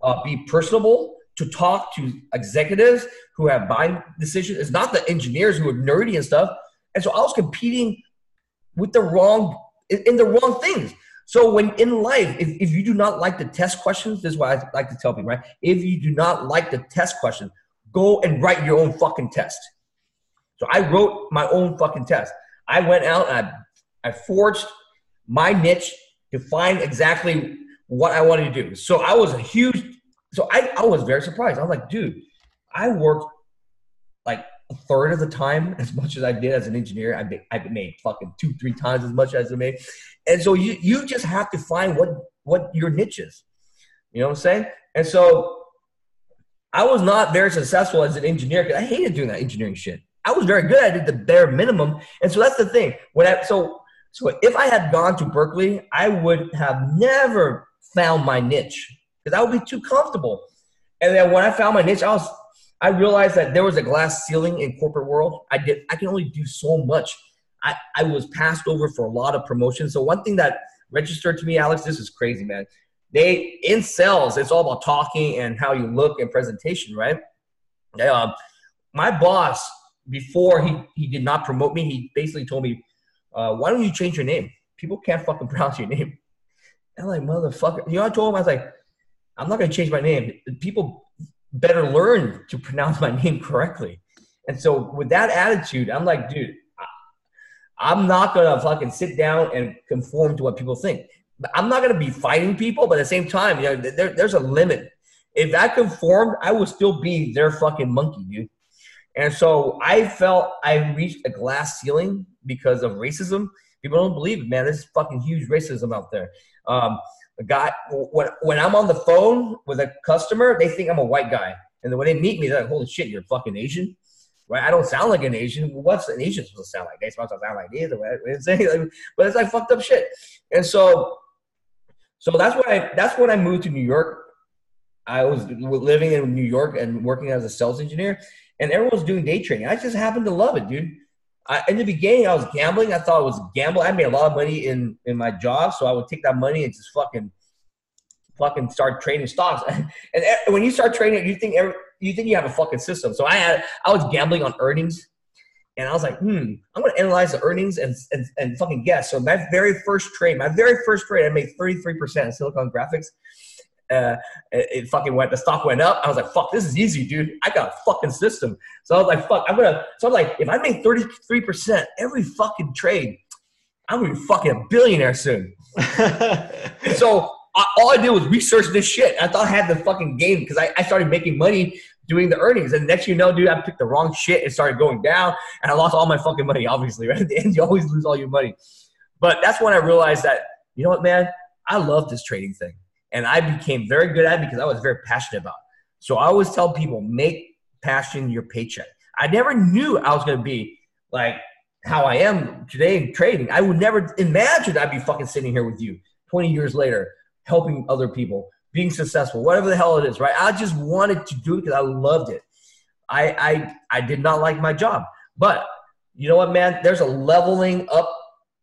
uh, be personable, to talk to executives who have buying decisions. It's not the engineers who are nerdy and stuff. And so I was competing with the wrong in the wrong things. So when in life, if, if you do not like the test questions, this is what I like to tell people, right? If you do not like the test question, go and write your own fucking test. So I wrote my own fucking test. I went out and I, I forged my niche to find exactly what I wanted to do. So I was a huge so I, I was very surprised. I was like, dude, I worked like a third of the time as much as I did as an engineer. I made, I made fucking two, three times as much as I made. And so you, you just have to find what, what your niche is. You know what I'm saying? And so I was not very successful as an engineer because I hated doing that engineering shit. I was very good. I did the bare minimum. And so that's the thing. When I, so, so if I had gone to Berkeley, I would have never found my niche because I would be too comfortable. And then when I found my niche, I was I realized that there was a glass ceiling in corporate world. I did I can only do so much. I, I was passed over for a lot of promotions. So one thing that registered to me, Alex, this is crazy, man. They in sales, it's all about talking and how you look and presentation, right? Um, my boss, before he, he did not promote me, he basically told me, uh, why don't you change your name? People can't fucking pronounce your name. I'm like, motherfucker. You know, I told him, I was like, I'm not going to change my name. People better learn to pronounce my name correctly. And so with that attitude, I'm like, dude, I'm not going to fucking sit down and conform to what people think. I'm not going to be fighting people, but at the same time, you know, there, there's a limit. If I conformed, I would still be their fucking monkey, dude. And so I felt I reached a glass ceiling because of racism. People don't believe it, man. There's fucking huge racism out there. Um, guy, when, when I'm on the phone with a customer, they think I'm a white guy. And then when they meet me, they're like, holy shit, you're fucking Asian? Right? I don't sound like an Asian. What's an Asian supposed to sound like? They supposed to sound like this or whatever. But it's like fucked up shit. And so, so that's when I that's when I moved to New York. I was living in New York and working as a sales engineer, and everyone was doing day trading. I just happened to love it, dude. I, in the beginning, I was gambling. I thought it was gamble. I made a lot of money in in my job, so I would take that money and just fucking fucking start trading stocks. and when you start trading, you think every, you think you have a fucking system. So I had I was gambling on earnings, and I was like, hmm, I'm gonna analyze the earnings and and, and fucking guess. So my very first trade, my very first trade, I made 33 percent Silicon Graphics uh, it, it, fucking went, the stock went up. I was like, fuck, this is easy, dude. I got a fucking system. So I was like, fuck, I'm gonna, so I'm like, if I make 33% every fucking trade, I'm gonna be fucking a billionaire soon. so I, all I did was research this shit. I thought I had the fucking game because I, I started making money doing the earnings. And next you know, dude, I picked the wrong shit. It started going down and I lost all my fucking money, obviously, right? At the end, you always lose all your money. But that's when I realized that, you know what, man? I love this trading thing and I became very good at it because I was very passionate about it. So I always tell people, make passion your paycheck. I never knew I was going to be like how I am today in trading. I would never imagine I'd be fucking sitting here with you 20 years later, helping other people, being successful, whatever the hell it is, right? I just wanted to do it because I loved it. I, I, I did not like my job, but you know what, man? There's a leveling up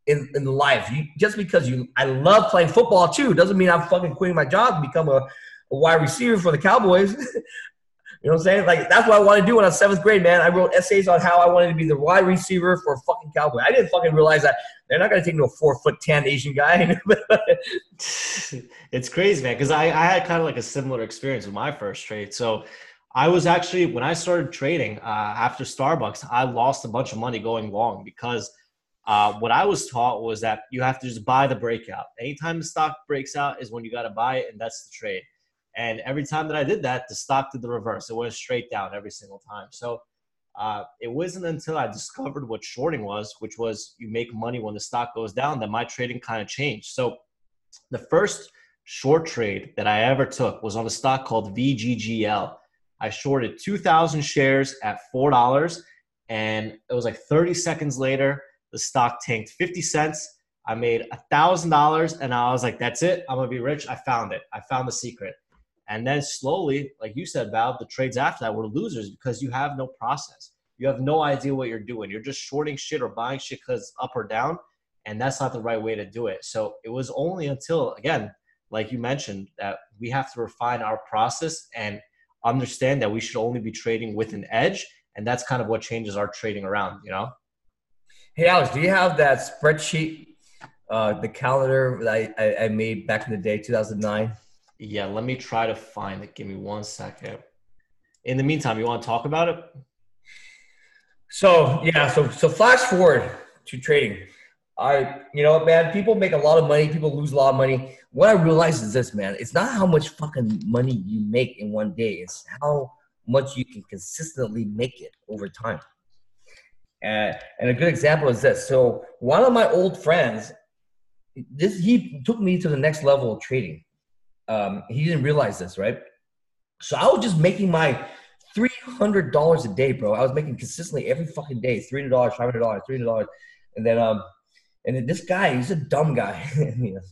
in, in life. You, just because you, I love playing football too, doesn't mean I'm fucking quitting my job to become a, a wide receiver for the Cowboys. you know what I'm saying? Like that's what I wanted to do when I was seventh grade, man. I wrote essays on how I wanted to be the wide receiver for a fucking Cowboy. I didn't fucking realize that they're not to take no four foot ten Asian guy. it's crazy, man. Because I, I had kind of like a similar experience with my first trade. So I was actually when I started trading uh, after Starbucks, I lost a bunch of money going long because – uh, what I was taught was that you have to just buy the breakout. Anytime the stock breaks out is when you got to buy it, and that's the trade. And every time that I did that, the stock did the reverse. It went straight down every single time. So uh, it wasn't until I discovered what shorting was, which was you make money when the stock goes down, that my trading kind of changed. So the first short trade that I ever took was on a stock called VGGL. I shorted 2,000 shares at $4, and it was like 30 seconds later, the stock tanked 50 cents. I made a thousand dollars and I was like, that's it. I'm gonna be rich. I found it. I found the secret. And then slowly, like you said, Bao, the trades after that were losers because you have no process. You have no idea what you're doing. You're just shorting shit or buying shit because up or down. And that's not the right way to do it. So it was only until, again, like you mentioned, that we have to refine our process and understand that we should only be trading with an edge. And that's kind of what changes our trading around, you know? Hey, Alex, do you have that spreadsheet, uh, the calendar that I, I, I made back in the day, 2009? Yeah, let me try to find it. Give me one second. In the meantime, you want to talk about it? So yeah, so so flash forward to trading. I, you know, man, people make a lot of money. People lose a lot of money. What I realize is this, man. It's not how much fucking money you make in one day. It's how much you can consistently make it over time. And, and a good example is this. So one of my old friends, this he took me to the next level of trading. Um, he didn't realize this, right? So I was just making my three hundred dollars a day, bro. I was making consistently every fucking day, three hundred dollars, five hundred dollars, three hundred dollars, and then um, and then this guy, he's a dumb guy.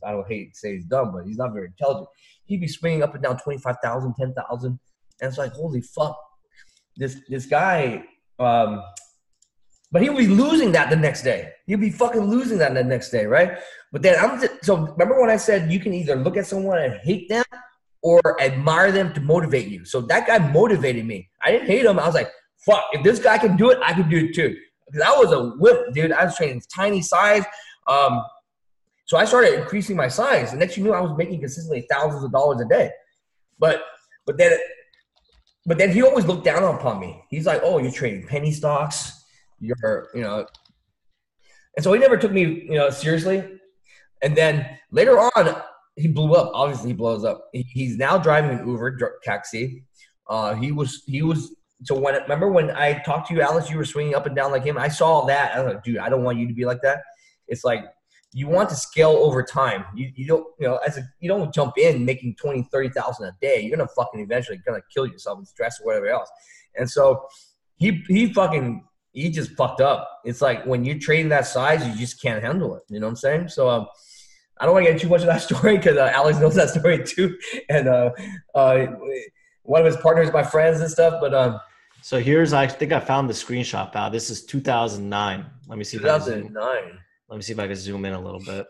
I don't hate to say he's dumb, but he's not very intelligent. He'd be swinging up and down 25,000, 10,000. And it's like, holy fuck. This this guy, um, but he'll be losing that the next day. He'll be fucking losing that the next day, right? But then I'm just, so remember when I said you can either look at someone and hate them or admire them to motivate you. So that guy motivated me. I didn't hate him. I was like, fuck, if this guy can do it, I can do it too. Because I was a whip, dude. I was training tiny size. Um, so I started increasing my size. And next you knew I was making consistently thousands of dollars a day. But but then but then he always looked down upon me. He's like, oh, you're trading penny stocks you're, you know. And so he never took me, you know, seriously. And then later on, he blew up. Obviously, he blows up. He, he's now driving an Uber taxi. Uh, he was he was so when remember when I talked to you, Alex, you were swinging up and down like him. I saw that. I was like, dude, I don't want you to be like that. It's like you want to scale over time. You, you don't you know as a you don't jump in making 20, 30,000 a day. You're gonna fucking eventually gonna kill yourself with stress or whatever else. And so he he fucking he just fucked up. It's like when you're trading that size, you just can't handle it. You know what I'm saying? So um, I don't want to get too much of that story because uh, Alex knows that story too, and uh, uh, one of his partners, my friends and stuff. But um, so here's I think I found the screenshot. Now this is 2009. Let me see. 2009. Let me see if I can zoom in a little bit.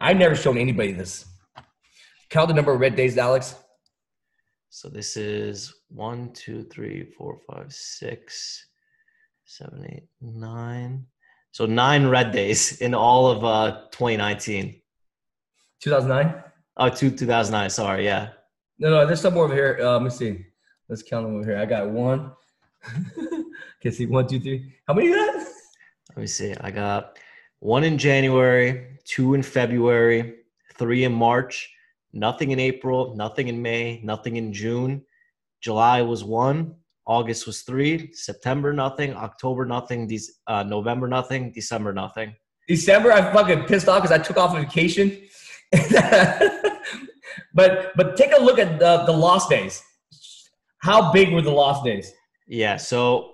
I've never shown anybody this. Count the number of red days, Alex. So this is one, two, three, four, five, six, seven, eight, nine. So nine red days in all of uh, 2019. 2009? Oh, two, 2009. Sorry. Yeah. No, no, there's some more over here. Uh, let me see. Let's count them over here. I got one. okay, see one, two, three. How many you got? Let me see. I got one in January, two in February, three in March, nothing in April, nothing in May, nothing in June. July was one, August was three, September nothing, October nothing, these uh, November nothing, December nothing. December, I fucking pissed off because I took off a vacation. but but take a look at the, the lost days. How big were the lost days? Yeah, so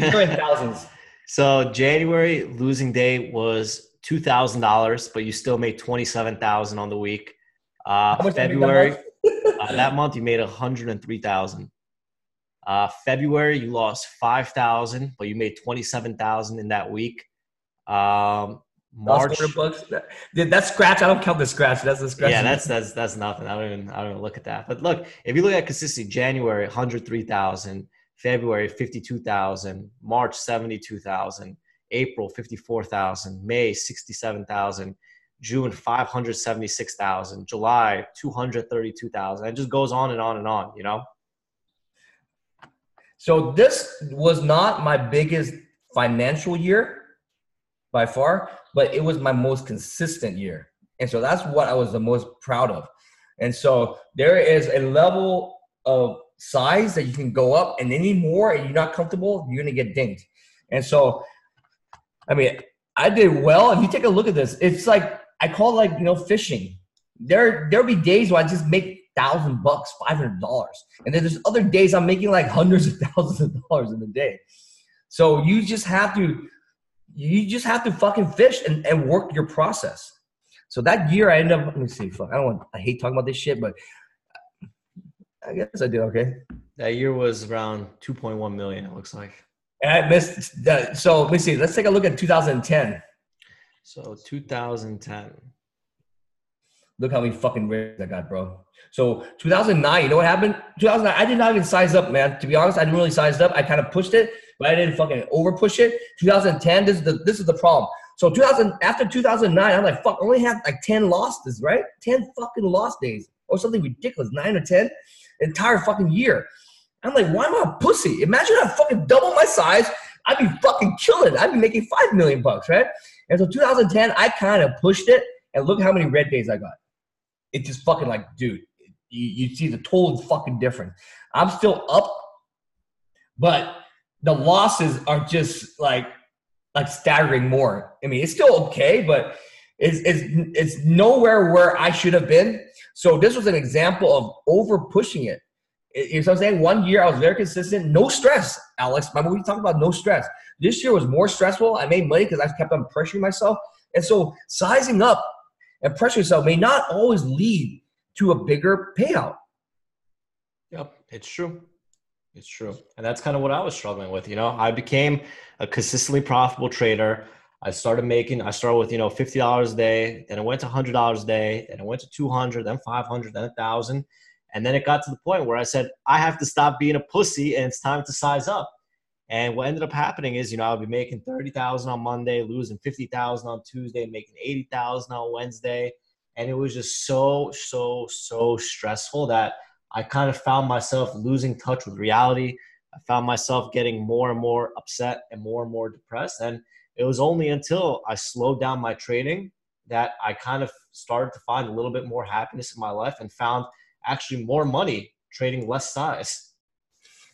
in thousands. So January losing day was two thousand dollars, but you still made twenty seven thousand on the week. Uh, February uh, that month you made 103,000. Uh, February you lost 5,000, but you made 27,000 in that week. Um, March bucks. That's scratch. I don't count the scratch. That's the scratch. Yeah, that's that's that's nothing. I don't even I don't even look at that. But look, if you look at consistency, January 103,000, February 52,000, March 72,000, April 54,000, May 67,000, June 576,000, July 232,000. It just goes on and on and on, you know? So this was not my biggest financial year by far, but it was my most consistent year. And so that's what I was the most proud of. And so there is a level of size that you can go up and any more and you're not comfortable, you're gonna get dinged. And so I mean, I did well. If you take a look at this, it's like I call it like you know fishing. There there'll be days where I just make thousand bucks, five hundred dollars, and then there's other days I'm making like hundreds of thousands of dollars in a day. So you just have to you just have to fucking fish and, and work your process. So that year I ended up let me see, fuck, I don't want I hate talking about this shit, but I guess I did okay. That year was around 2.1 million, it looks like. And I missed that. So let me see. Let's take a look at 2010. So 2010. Look how many fucking raises I got, bro. So 2009, you know what happened? 2009, I did not even size up, man. To be honest, I didn't really size up. I kind of pushed it, but I didn't fucking over push it. 2010, this is the this is the problem. So 2000 after 2009, I'm like, fuck, I only have like 10 losses, right? 10 fucking lost days or something ridiculous, nine or 10, entire fucking year. I'm like, why am I a pussy? Imagine I fucking double my size. I'd be fucking killing. I'd be making five million bucks, right? And so 2010, I kind of pushed it, and look how many red days I got. It just fucking like, dude, you, you see the total fucking difference. I'm still up, but the losses are just like like staggering more. I mean, it's still okay, but it's it's it's nowhere where I should have been. So this was an example of over pushing it. You know what I'm saying? One year I was very consistent, no stress, Alex. Remember we talked about no stress. This year was more stressful. I made money because I kept on pressuring myself. And so sizing up and pressuring yourself may not always lead to a bigger payout. Yep, it's true. It's true. And that's kind of what I was struggling with. You know, I became a consistently profitable trader. I started making, I started with, you know, $50 a day, then it went to $100 a day, then it went to 200, then 500, then 1000. And then it got to the point where I said, I have to stop being a pussy and it's time to size up. And what ended up happening is, you know, I'll be making 30,000 on Monday, losing 50,000 on Tuesday, making 80,000 on Wednesday. And it was just so, so, so stressful that I kind of found myself losing touch with reality. I found myself getting more and more upset and more and more depressed. And it was only until I slowed down my trading that I kind of started to find a little bit more happiness in my life and found actually more money trading less size.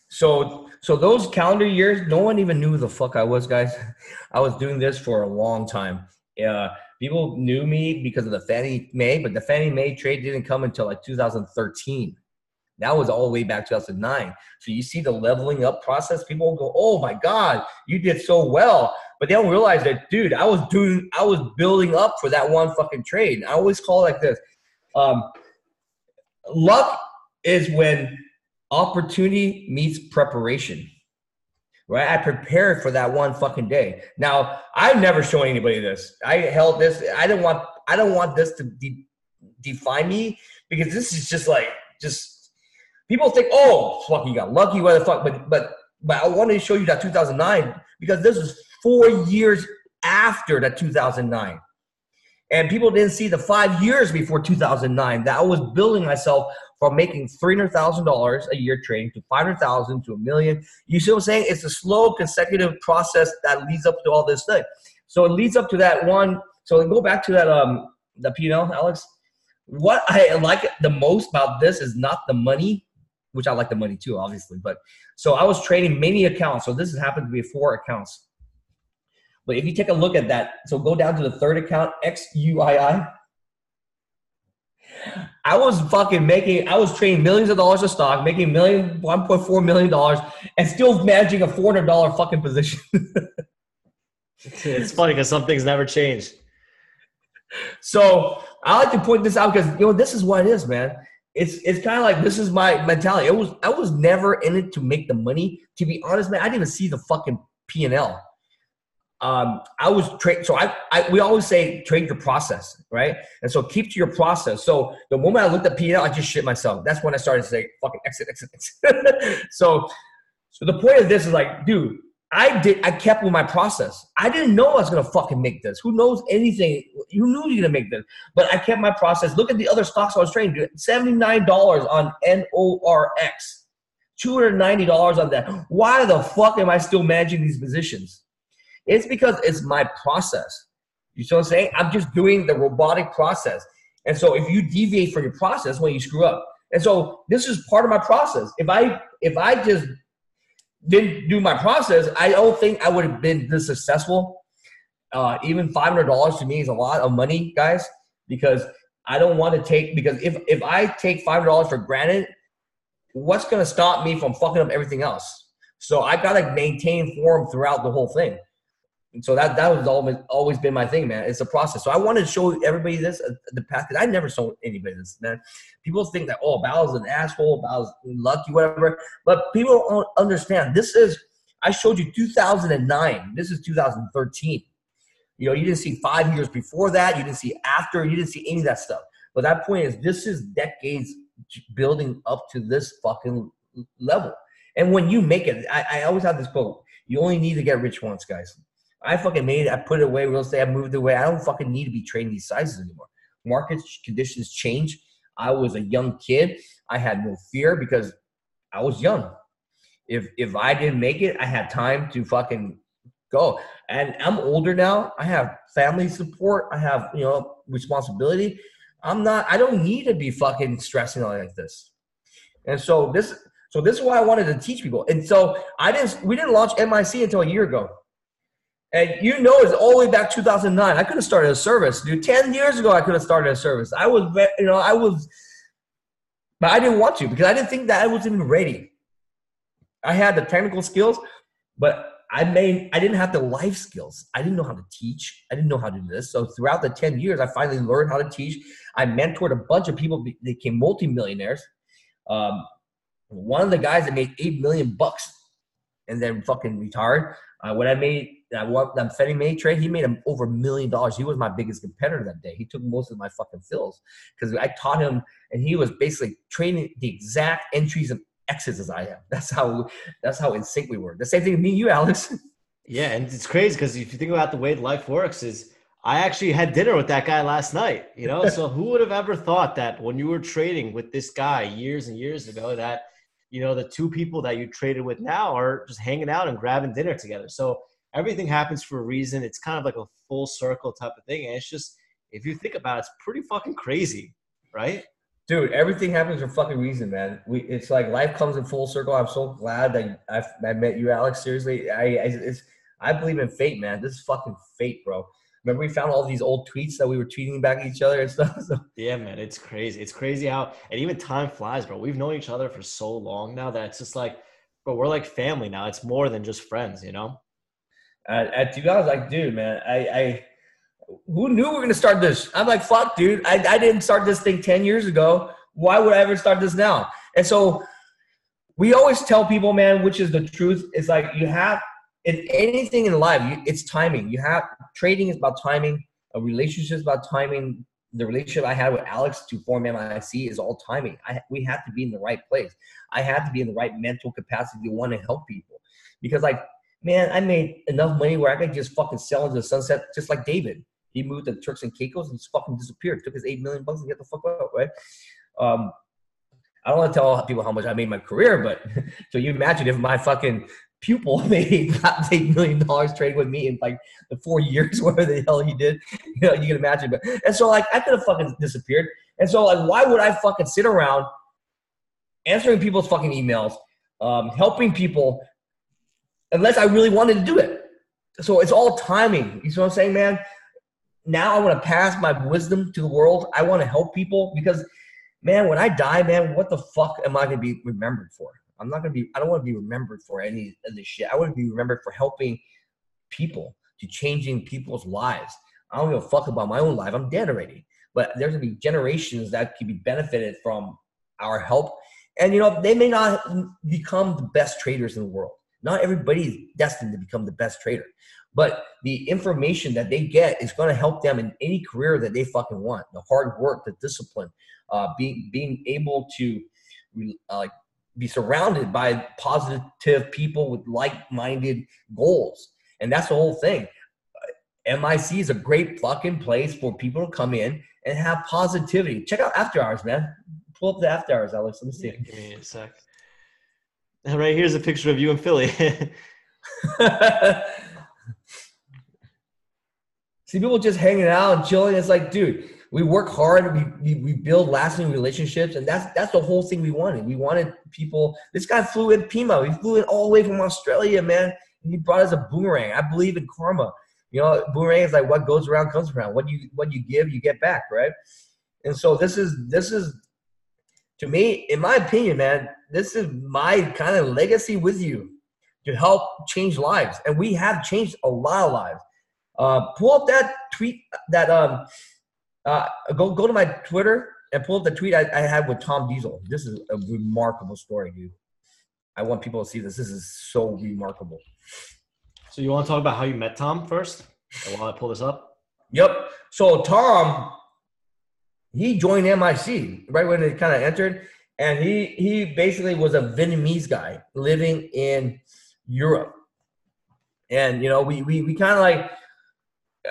So, so those calendar years, no one even knew the fuck I was, guys. I was doing this for a long time. Uh, people knew me because of the Fannie Mae, but the Fannie Mae trade didn't come until like 2013. That was all the way back 2009. So you see the leveling up process. People go, "Oh my God, you did so well," but they don't realize that, dude. I was doing, I was building up for that one fucking trade. I always call it like this: um, luck is when opportunity meets preparation. Right, I prepared for that one fucking day. Now, I've never shown anybody this. I held this. I don't want. I don't want this to de- define me because this is just like just people think, oh, fuck, you got lucky, what the fuck? But but but I wanted to show you that 2009 because this was four years after that 2009. And people didn't see the five years before 2009 that I was building myself from making $300,000 a year trading to 500,000 to a million. You see what I'm saying? It's a slow consecutive process that leads up to all this thing. So it leads up to that one. So go back to that um the P&L, Alex. What I like the most about this is not the money, which I like the money too, obviously. But so I was trading many accounts. So this has happened to be four accounts. But if you take a look at that, so go down to the third account, XUII. I was fucking making, I was trading millions of dollars of stock, making million, $1.4 million, and still managing a $400 fucking position. it's funny because some things never change. So I like to point this out because, you know, this is what it is, man it's it's kind of like this is my mentality. It was I was never in it to make the money. To be honest, man, I didn't even see the fucking P and L. Um, I was trade. So I, I we always say trade your process, right? And so keep to your process. So the moment I looked at P and L, I just shit myself. That's when I started to say fucking exit, exit, exit. so so the point of this is like, dude, I did. I kept with my process. I didn't know I was gonna fucking make this. Who knows anything? Who knew you're gonna make this? But I kept my process. Look at the other stocks I was trading. Dude. Seventy nine dollars on NORX, two hundred ninety dollars on that. Why the fuck am I still managing these positions? It's because it's my process. You see what I'm saying? I'm just doing the robotic process. And so if you deviate from your process, when you screw up. And so this is part of my process. If I if I just didn't do my process, I don't think I would have been this successful. Uh, even five hundred dollars to me is a lot of money, guys, because I don't want to take because if if I take five hundred dollars for granted, what's going to stop me from fucking up everything else? So I got to maintain form throughout the whole thing. And so that that was always always been my thing, man. It's a process. So I wanted to show everybody this uh, the path because I never saw anybody this, man. People think that oh, Bao's an asshole, Bao's lucky, whatever. But people don't understand. This is I showed you 2009. This is 2013. You know, you didn't see five years before that. You didn't see after. You didn't see any of that stuff. But that point is, this is decades building up to this fucking level. And when you make it, I, I always have this quote: "You only need to get rich once, guys." I fucking made it. I put it away. Real estate. I moved away. I don't fucking need to be trading these sizes anymore. Market conditions change. I was a young kid. I had no fear because I was young. If if I didn't make it, I had time to fucking go. And I'm older now. I have family support. I have you know responsibility. I'm not. I don't need to be fucking stressing on like this. And so this. So this is why I wanted to teach people. And so I didn't. We didn't launch MIC until a year ago. And you know, it's all the way back 2009. I could have started a service, dude. Ten years ago, I could have started a service. I was, you know, I was, but I didn't want to because I didn't think that I was even ready. I had the technical skills, but I made, I didn't have the life skills. I didn't know how to teach. I didn't know how to do this. So throughout the 10 years, I finally learned how to teach. I mentored a bunch of people. They became multimillionaires. Um, one of the guys that made eight million bucks and then fucking retired. Uh, when I made I want that Fannie Mae trade, he made him over a million dollars. He was my biggest competitor that day. He took most of my fucking fills because I taught him, and he was basically training the exact entries and exits as I am. That's how that's how in sync we were. The same thing with me and you, Alex. Yeah, and it's crazy because if you think about the way life works, is I actually had dinner with that guy last night. You know, so who would have ever thought that when you were trading with this guy years and years ago that you know the two people that you traded with now are just hanging out and grabbing dinner together. So everything happens for a reason. It's kind of like a full circle type of thing. And it's just, if you think about it, it's pretty fucking crazy, right? Dude, everything happens for fucking reason, man. We it's like life comes in full circle. I'm so glad that I've, I met you, Alex. Seriously, I I, it's, I believe in fate, man. This is fucking fate, bro. Remember we found all these old tweets that we were tweeting back at each other and stuff. So. Yeah, man, it's crazy. It's crazy how and even time flies, bro. We've known each other for so long now that it's just like, bro, we're like family now. It's more than just friends, you know. At, at to be honest, like, dude, man, I I who knew we are gonna start this? I'm like, fuck, dude. I, I didn't start this thing 10 years ago. Why would I ever start this now? And so we always tell people, man, which is the truth. It's like you have in anything in life, you, it's timing. You have trading is about timing. A relationship is about timing. The relationship I had with Alex to form MIC is all timing. I, we have to be in the right place. I have to be in the right mental capacity to want to help people because, like, man, I made enough money where I could just fucking sell into the sunset, just like David. He moved to Turks and Caicos and just fucking disappeared. Took his eight million bucks and get the fuck out, right? Um, I don't want to tell people how much I made my career, but so you imagine if my fucking pupil made eight million dollars trading with me in like the four years, whatever the hell he did. You know, you can imagine. But and so like I could have fucking disappeared. And so like why would I fucking sit around answering people's fucking emails, um, helping people unless I really wanted to do it. So it's all timing. You see what I'm saying, man? now I want to pass my wisdom to the world. I want to help people because, man, when I die, man, what the fuck am I going to be remembered for? I'm not going to be, I don't want to be remembered for any of this shit. I want to be remembered for helping people, to changing people's lives. I don't give a fuck about my own life. I'm dead already. But there's going to be generations that could be benefited from our help. And, you know, they may not become the best traders in the world. Not everybody is destined to become the best trader. But the information that they get is going to help them in any career that they fucking want. The hard work, the discipline, uh, being being able to uh, be surrounded by positive people with like-minded goals, and that's the whole thing. Uh, MIC is a great fucking place for people to come in and have positivity. Check out After Hours, man. Pull up the After Hours, Alex. Let me see. Yeah, give me a sec. Right here's a picture of you in Philly. See people just hanging out and chilling. It's like, dude, we work hard. We, we, we build lasting relationships, and that's that's the whole thing we wanted. We wanted people. This guy flew in Pima. He flew in all the way from Australia, man. And he brought us a boomerang. I believe in karma. You know, boomerang is like what goes around comes around. What you what you give, you get back, right? And so this is this is to me, in my opinion, man, this is my kind of legacy with you to help change lives. And we have changed a lot of lives. Uh, pull up that tweet that um, uh, go go to my Twitter and pull up the tweet I, I had with Tom Diesel. This is a remarkable story, dude. I want people to see this. This is so remarkable. So you want to talk about how you met Tom first? While I pull this up. Yep. So Tom, he joined MIC right when it kind of entered, and he he basically was a Vietnamese guy living in Europe, and you know we we we kind of like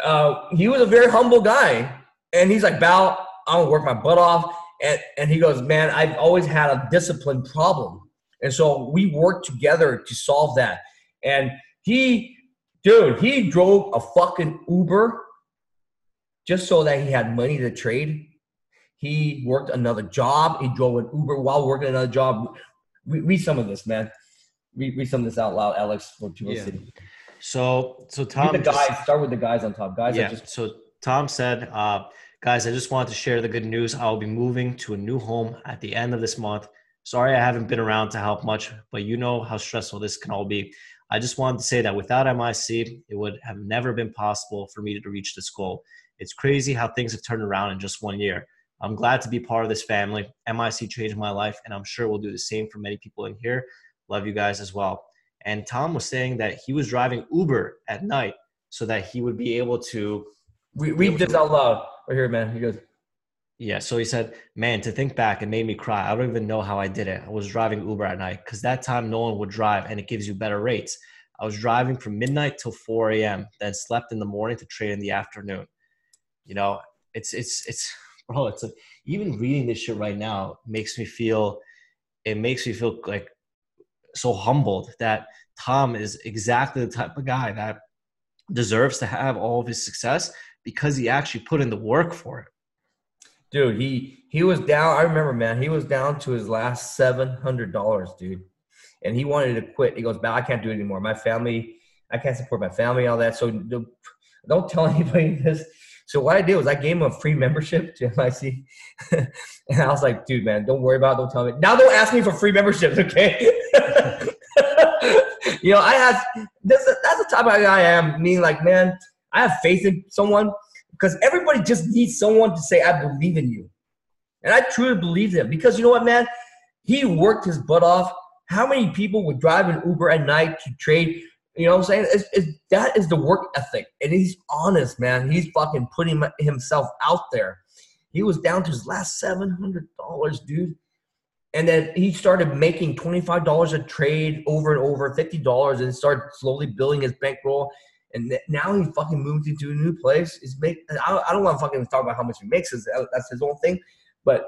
uh, he was a very humble guy, and he's like, "Bao, I'm gonna work my butt off." And and he goes, "Man, I've always had a discipline problem, and so we worked together to solve that." And he, dude, he drove a fucking Uber just so that he had money to trade. He worked another job. He drove an Uber while working another job. Read some of this, man. Read, read some of this out loud, Alex, for people yeah. City. So, so Tom. the guys. Start with the guys on top. Guys. Yeah. Just, so Tom said, uh, guys, I just wanted to share the good news. I'll be moving to a new home at the end of this month. Sorry, I haven't been around to help much, but you know how stressful this can all be. I just wanted to say that without MIC, it would have never been possible for me to reach this goal. It's crazy how things have turned around in just one year. I'm glad to be part of this family. MIC changed my life, and I'm sure we'll do the same for many people in here. Love you guys as well. And Tom was saying that he was driving Uber at night so that he would be able to read this out loud. Right here, man. He goes. Yeah, so he said, "Man, to think back, it made me cry. I don't even know how I did it. I was driving Uber at night because that time no one would drive, and it gives you better rates. I was driving from midnight till 4 a.m., then slept in the morning to trade in the afternoon. You know, it's it's it's bro. It's like even reading this shit right now makes me feel. It makes me feel like so humbled that Tom is exactly the type of guy that deserves to have all of his success because he actually put in the work for it. Dude, he he was down. I remember, man. He was down to his last seven hundred dollars, dude, and he wanted to quit. He goes, "Man, I can't do it anymore. My family, I can't support my family, all that." So don't tell anybody this. So what I did was I gave him a free membership to MIC, and I was like, "Dude, man, don't worry about. it. Don't tell me. Now, don't ask me for free memberships, okay?" you know, I have. That's that's the type of guy I am. Meaning, like, man, I have faith in someone because everybody just needs someone to say, "I believe in you," and I truly believe that because you know what, man, he worked his butt off. How many people would drive an Uber at night to trade? You know what I'm saying? It's, it's, that is the work ethic. And he's honest, man. He's fucking putting himself out there. He was down to his last $700, dude. And then he started making $25 a trade over and over, $50, and started slowly building his bankroll. And now he fucking moved into a new place. He's make, I, don't want to fucking talk about how much he makes. That's his own thing. But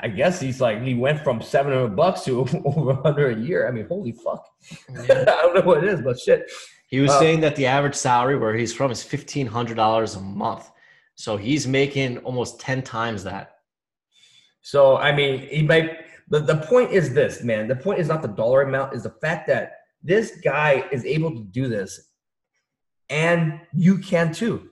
I guess he's like he went from seven hundred bucks to over hundred a year. I mean, holy fuck! Yeah. I don't know what it is, but shit. He was uh, saying that the average salary where he's from is fifteen hundred dollars a month, so he's making almost ten times that. So I mean, he might. The, the point is this, man. The point is not the dollar amount; is the fact that this guy is able to do this, and you can too.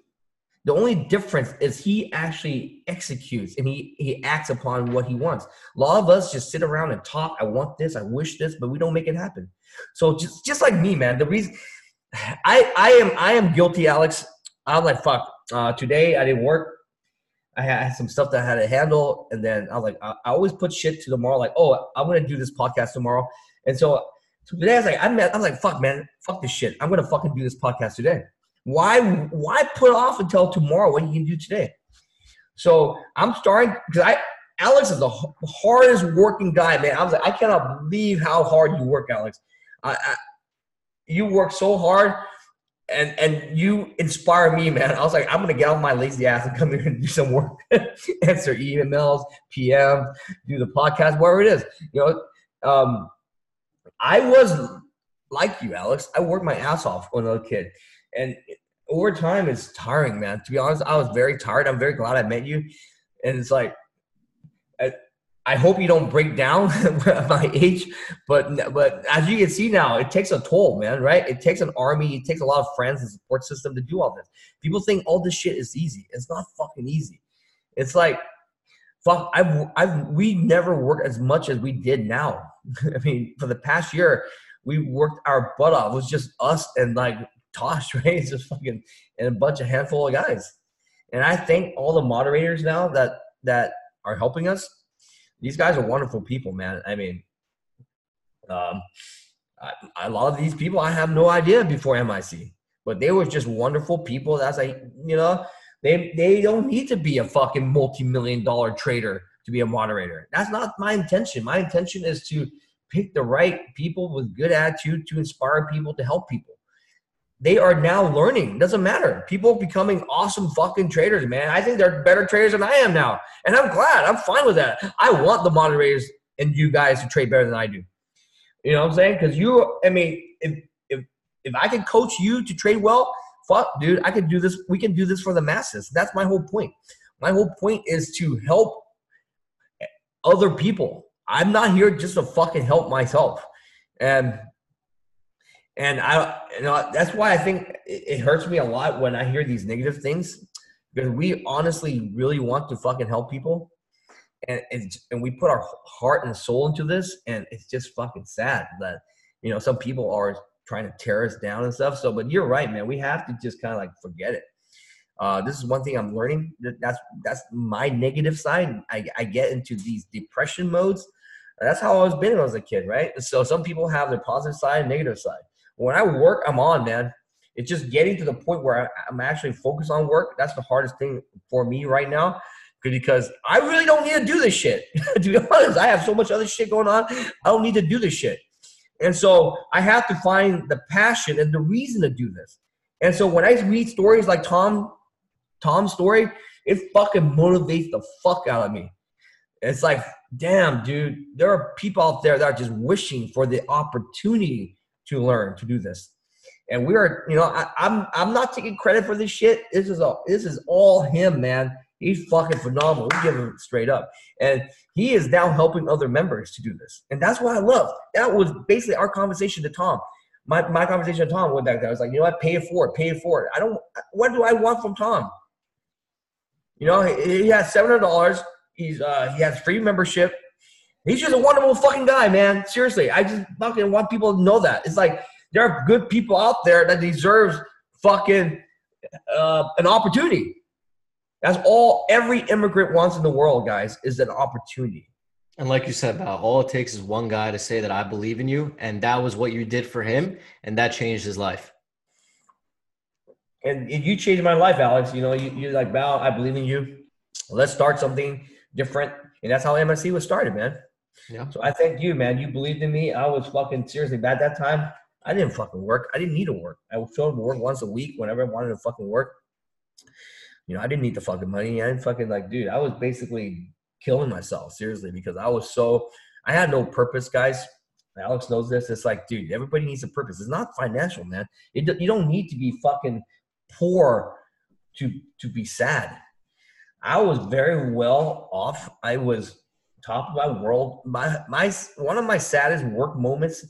The only difference is he actually executes and he, he acts upon what he wants. A lot of us just sit around and talk. I want this, I wish this, but we don't make it happen. So just just like me, man. The reason I I am I am guilty, Alex. I'm like fuck. Uh, today I didn't work. I had some stuff that I had to handle, and then I was like, I, I always put shit to tomorrow. Like, oh, I'm gonna do this podcast tomorrow, and so, today I was like, I'm, I was like, fuck, man, fuck this shit. I'm gonna fucking do this podcast today. Why why put off until tomorrow when you can do today? So I'm starting because I Alex is the hardest working guy, man. I was like, I cannot believe how hard you work, Alex. I, I, you work so hard, and and you inspire me, man. I was like, I'm gonna get off my lazy ass and come here and do some work, answer emails, PM, do the podcast, whatever it is. You know, um, I was like you, Alex. I worked my ass off when I was a kid. And over time, it's tiring, man. To be honest, I was very tired. I'm very glad I met you. And it's like, I, I hope you don't break down at my age, but but as you can see now, it takes a toll, man. Right? It takes an army, it takes a lot of friends and support system to do all this. People think all this shit is easy. It's not fucking easy. It's like, fuck. I've I've we never worked as much as we did now. I mean, for the past year, we worked our butt off. It was just us and like Tosh, right? It's just fucking and a bunch of handful of guys. And I thank all the moderators now that that are helping us. These guys are wonderful people, man. I mean, um, I, a lot of these people I have no idea before MIC, but they were just wonderful people. That's like you know, they they don't need to be a fucking multi-million dollar trader to be a moderator. That's not my intention. My intention is to pick the right people with good attitude to inspire people to help people they are now learning. Doesn't matter. People becoming awesome fucking traders, man. I think they're better traders than I am now. And I'm glad. I'm fine with that. I want the moderators and you guys to trade better than I do. You know what I'm saying? Because you, I mean, if, if, if I can coach you to trade well, fuck, dude, I can do this. We can do this for the masses. That's my whole point. My whole point is to help other people. I'm not here just to fucking help myself. And and I, you know, that's why I think it hurts me a lot when I hear these negative things because we honestly really want to fucking help people. And, and we put our heart and soul into this, and it's just fucking sad that you know some people are trying to tear us down and stuff. So, but you're right, man. We have to just kind of like forget it. Uh, this is one thing I'm learning. That's that's my negative side. I, I get into these depression modes. That's how I was been when I was a kid, right? So some people have their positive side and negative side when I work, I'm on, man. It's just getting to the point where I'm actually focused on work. That's the hardest thing for me right now because I really don't need to do this shit. to be honest, I have so much other shit going on. I don't need to do this shit. And so I have to find the passion and the reason to do this. And so when I read stories like Tom, Tom's story, it fucking motivates the fuck out of me. It's like, damn, dude, there are people out there that are just wishing for the opportunity to learn to do this. And we are, you know, I, I'm, I'm not taking credit for this shit. This is all this is all him, man. He's fucking phenomenal. We give him straight up. And he is now helping other members to do this. And that's what I love. That was basically our conversation to Tom. My, my conversation with Tom with that guy I was like, you know what, pay for it forward, pay it forward. I don't what do I want from Tom? You know, he, he has seven hundred dollars. He's uh he has free membership. He's just a wonderful fucking guy, man. Seriously. I just fucking want people to know that. It's like there are good people out there that deserves fucking uh, an opportunity. That's all every immigrant wants in the world, guys, is an opportunity. And like you said, Bao, all it takes is one guy to say that I believe in you, and that was what you did for him, and that changed his life. And you changed my life, Alex. You know, you, you're like, Bao, I believe in you. Let's start something different. And that's how MIC was started, man. Yeah. So I thank you, man. You believed in me. I was fucking seriously bad that time. I didn't fucking work. I didn't need to work. I would show up to work once a week whenever I wanted to fucking work. You know, I didn't need the fucking money. I didn't fucking like, dude, I was basically killing myself, seriously, because I was so, I had no purpose, guys. Alex knows this. It's like, dude, everybody needs a purpose. It's not financial, man. It, you don't need to be fucking poor to to be sad. I was very well off. I was top of my world. My my one of my saddest work moments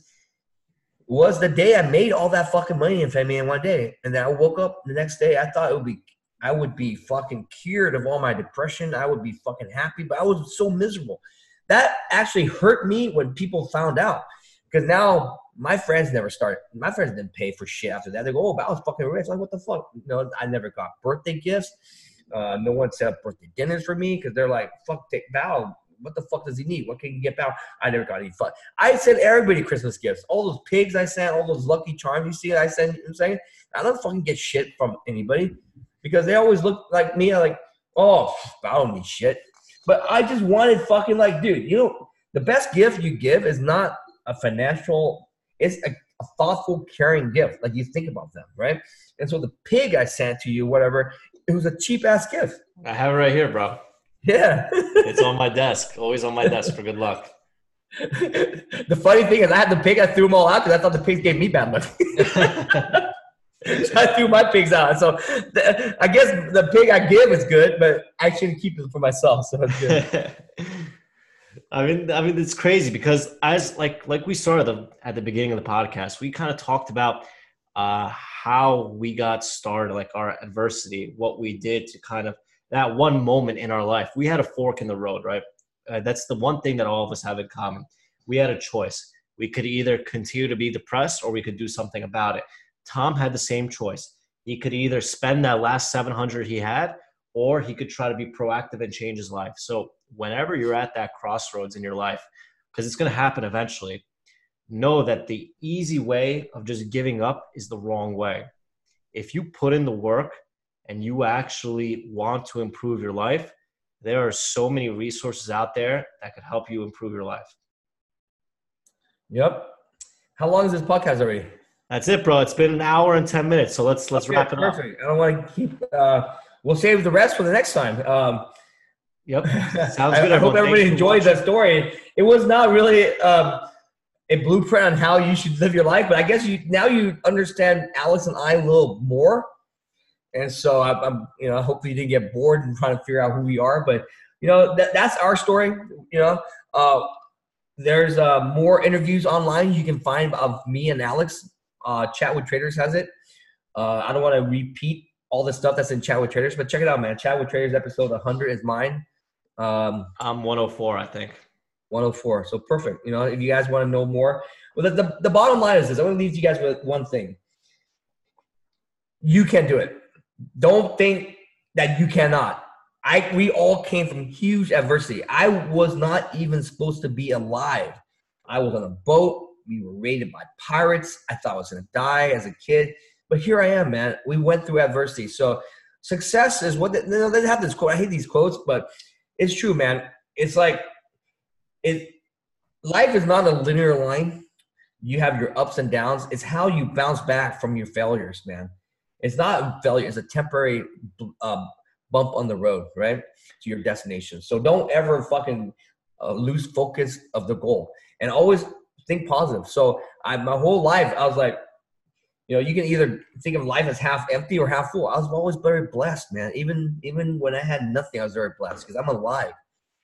was the day I made all that fucking money in Femi in one day. And then I woke up the next day, I thought it would be I would be fucking cured of all my depression. I would be fucking happy, but I was so miserable. That actually hurt me when people found out. Because now my friends never started. My friends didn't pay for shit after that. They go, "Oh, I was fucking rich." Like, what the fuck? No, I never got birthday gifts. Uh, no one set up birthday dinners for me because they're like, "Fuck, Bao what the fuck does he need? What can he get back? I never got any fun. I sent everybody Christmas gifts. All those pigs I sent, all those lucky charms you see I sent, I'm saying, I don't fucking get shit from anybody because they always look like me. Like, oh, don't need shit. But I just wanted fucking like, dude, you know, the best gift you give is not a financial, it's a, a thoughtful, caring gift. Like you think about them, right? And so the pig I sent to you, whatever, it was a cheap ass gift. I have it right here, bro. Yeah. it's on my desk, always on my desk for good luck. the funny thing is, I had the pig. I threw them all out because I thought the pigs gave me bad luck. so I threw my pigs out. So the, I guess the pig I give is good, but I shouldn't keep it for myself. So it's good. I mean, I mean, it's crazy because as like like we started the, at the beginning of the podcast, we kind of talked about uh, how we got started, like our adversity, what we did to kind of that one moment in our life. We had a fork in the road, right? Uh, that's the one thing that all of us have in common. We had a choice. We could either continue to be depressed or we could do something about it. Tom had the same choice. He could either spend that last 700 he had or he could try to be proactive and change his life. So, whenever you're at that crossroads in your life, because it's going to happen eventually, know that the easy way of just giving up is the wrong way. If you put in the work and you actually want to improve your life, there are so many resources out there that could help you improve your life. Yep. How long is this podcast already? That's it, bro. It's been an hour and ten minutes, so let's let's okay, wrap it perfect. up. I don't want to keep. Uh, we'll save the rest for the next time. Um, yep, sounds good. I, I hope everybody enjoyed that story. It was not really um, a blueprint on how you should live your life, but I guess you now you understand Alex and I a little more. And so I, am you know, hopefully you didn't get bored and trying to figure out who we are. But you know, that, that's our story. You know, uh, there's uh, more interviews online you can find of me and Alex. Uh, Chat with Traders has it. Uh, I don't want to repeat all the stuff that's in Chat with Traders, but check it out, man. Chat with Traders episode 100 is mine. Um, I'm 104, I think. 104. So perfect. You know, if you guys want to know more, well, the, the, the bottom line is this. I want to leave you guys with one thing. You can do it don't think that you cannot. I we all came from huge adversity. I was not even supposed to be alive. I was on a boat. We were raided by pirates. I thought I was gonna die as a kid, but here I am, man. We went through adversity. So success is what they, you know, they have this quote. I hate these quotes, but it's true, man. It's like it. Life is not a linear line. You have your ups and downs. It's how you bounce back from your failures, man. It's not a failure. It's a temporary um, bump on the road, right, to your destination. So don't ever fucking uh, lose focus of the goal, and always think positive. So I, my whole life, I was like, you know, you can either think of life as half empty or half full. I was always very blessed, man. Even even when I had nothing, I was very blessed because I'm alive.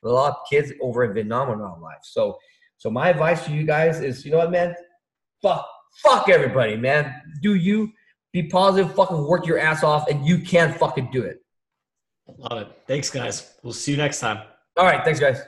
A lot of kids over in Vietnam are not alive. So, so my advice to you guys is, you know what, man? Fuck, fuck everybody, man. Do you be positive? Fucking work your ass off, and you can fucking do it. Love it. Thanks, guys. We'll see you next time. All right, thanks, guys.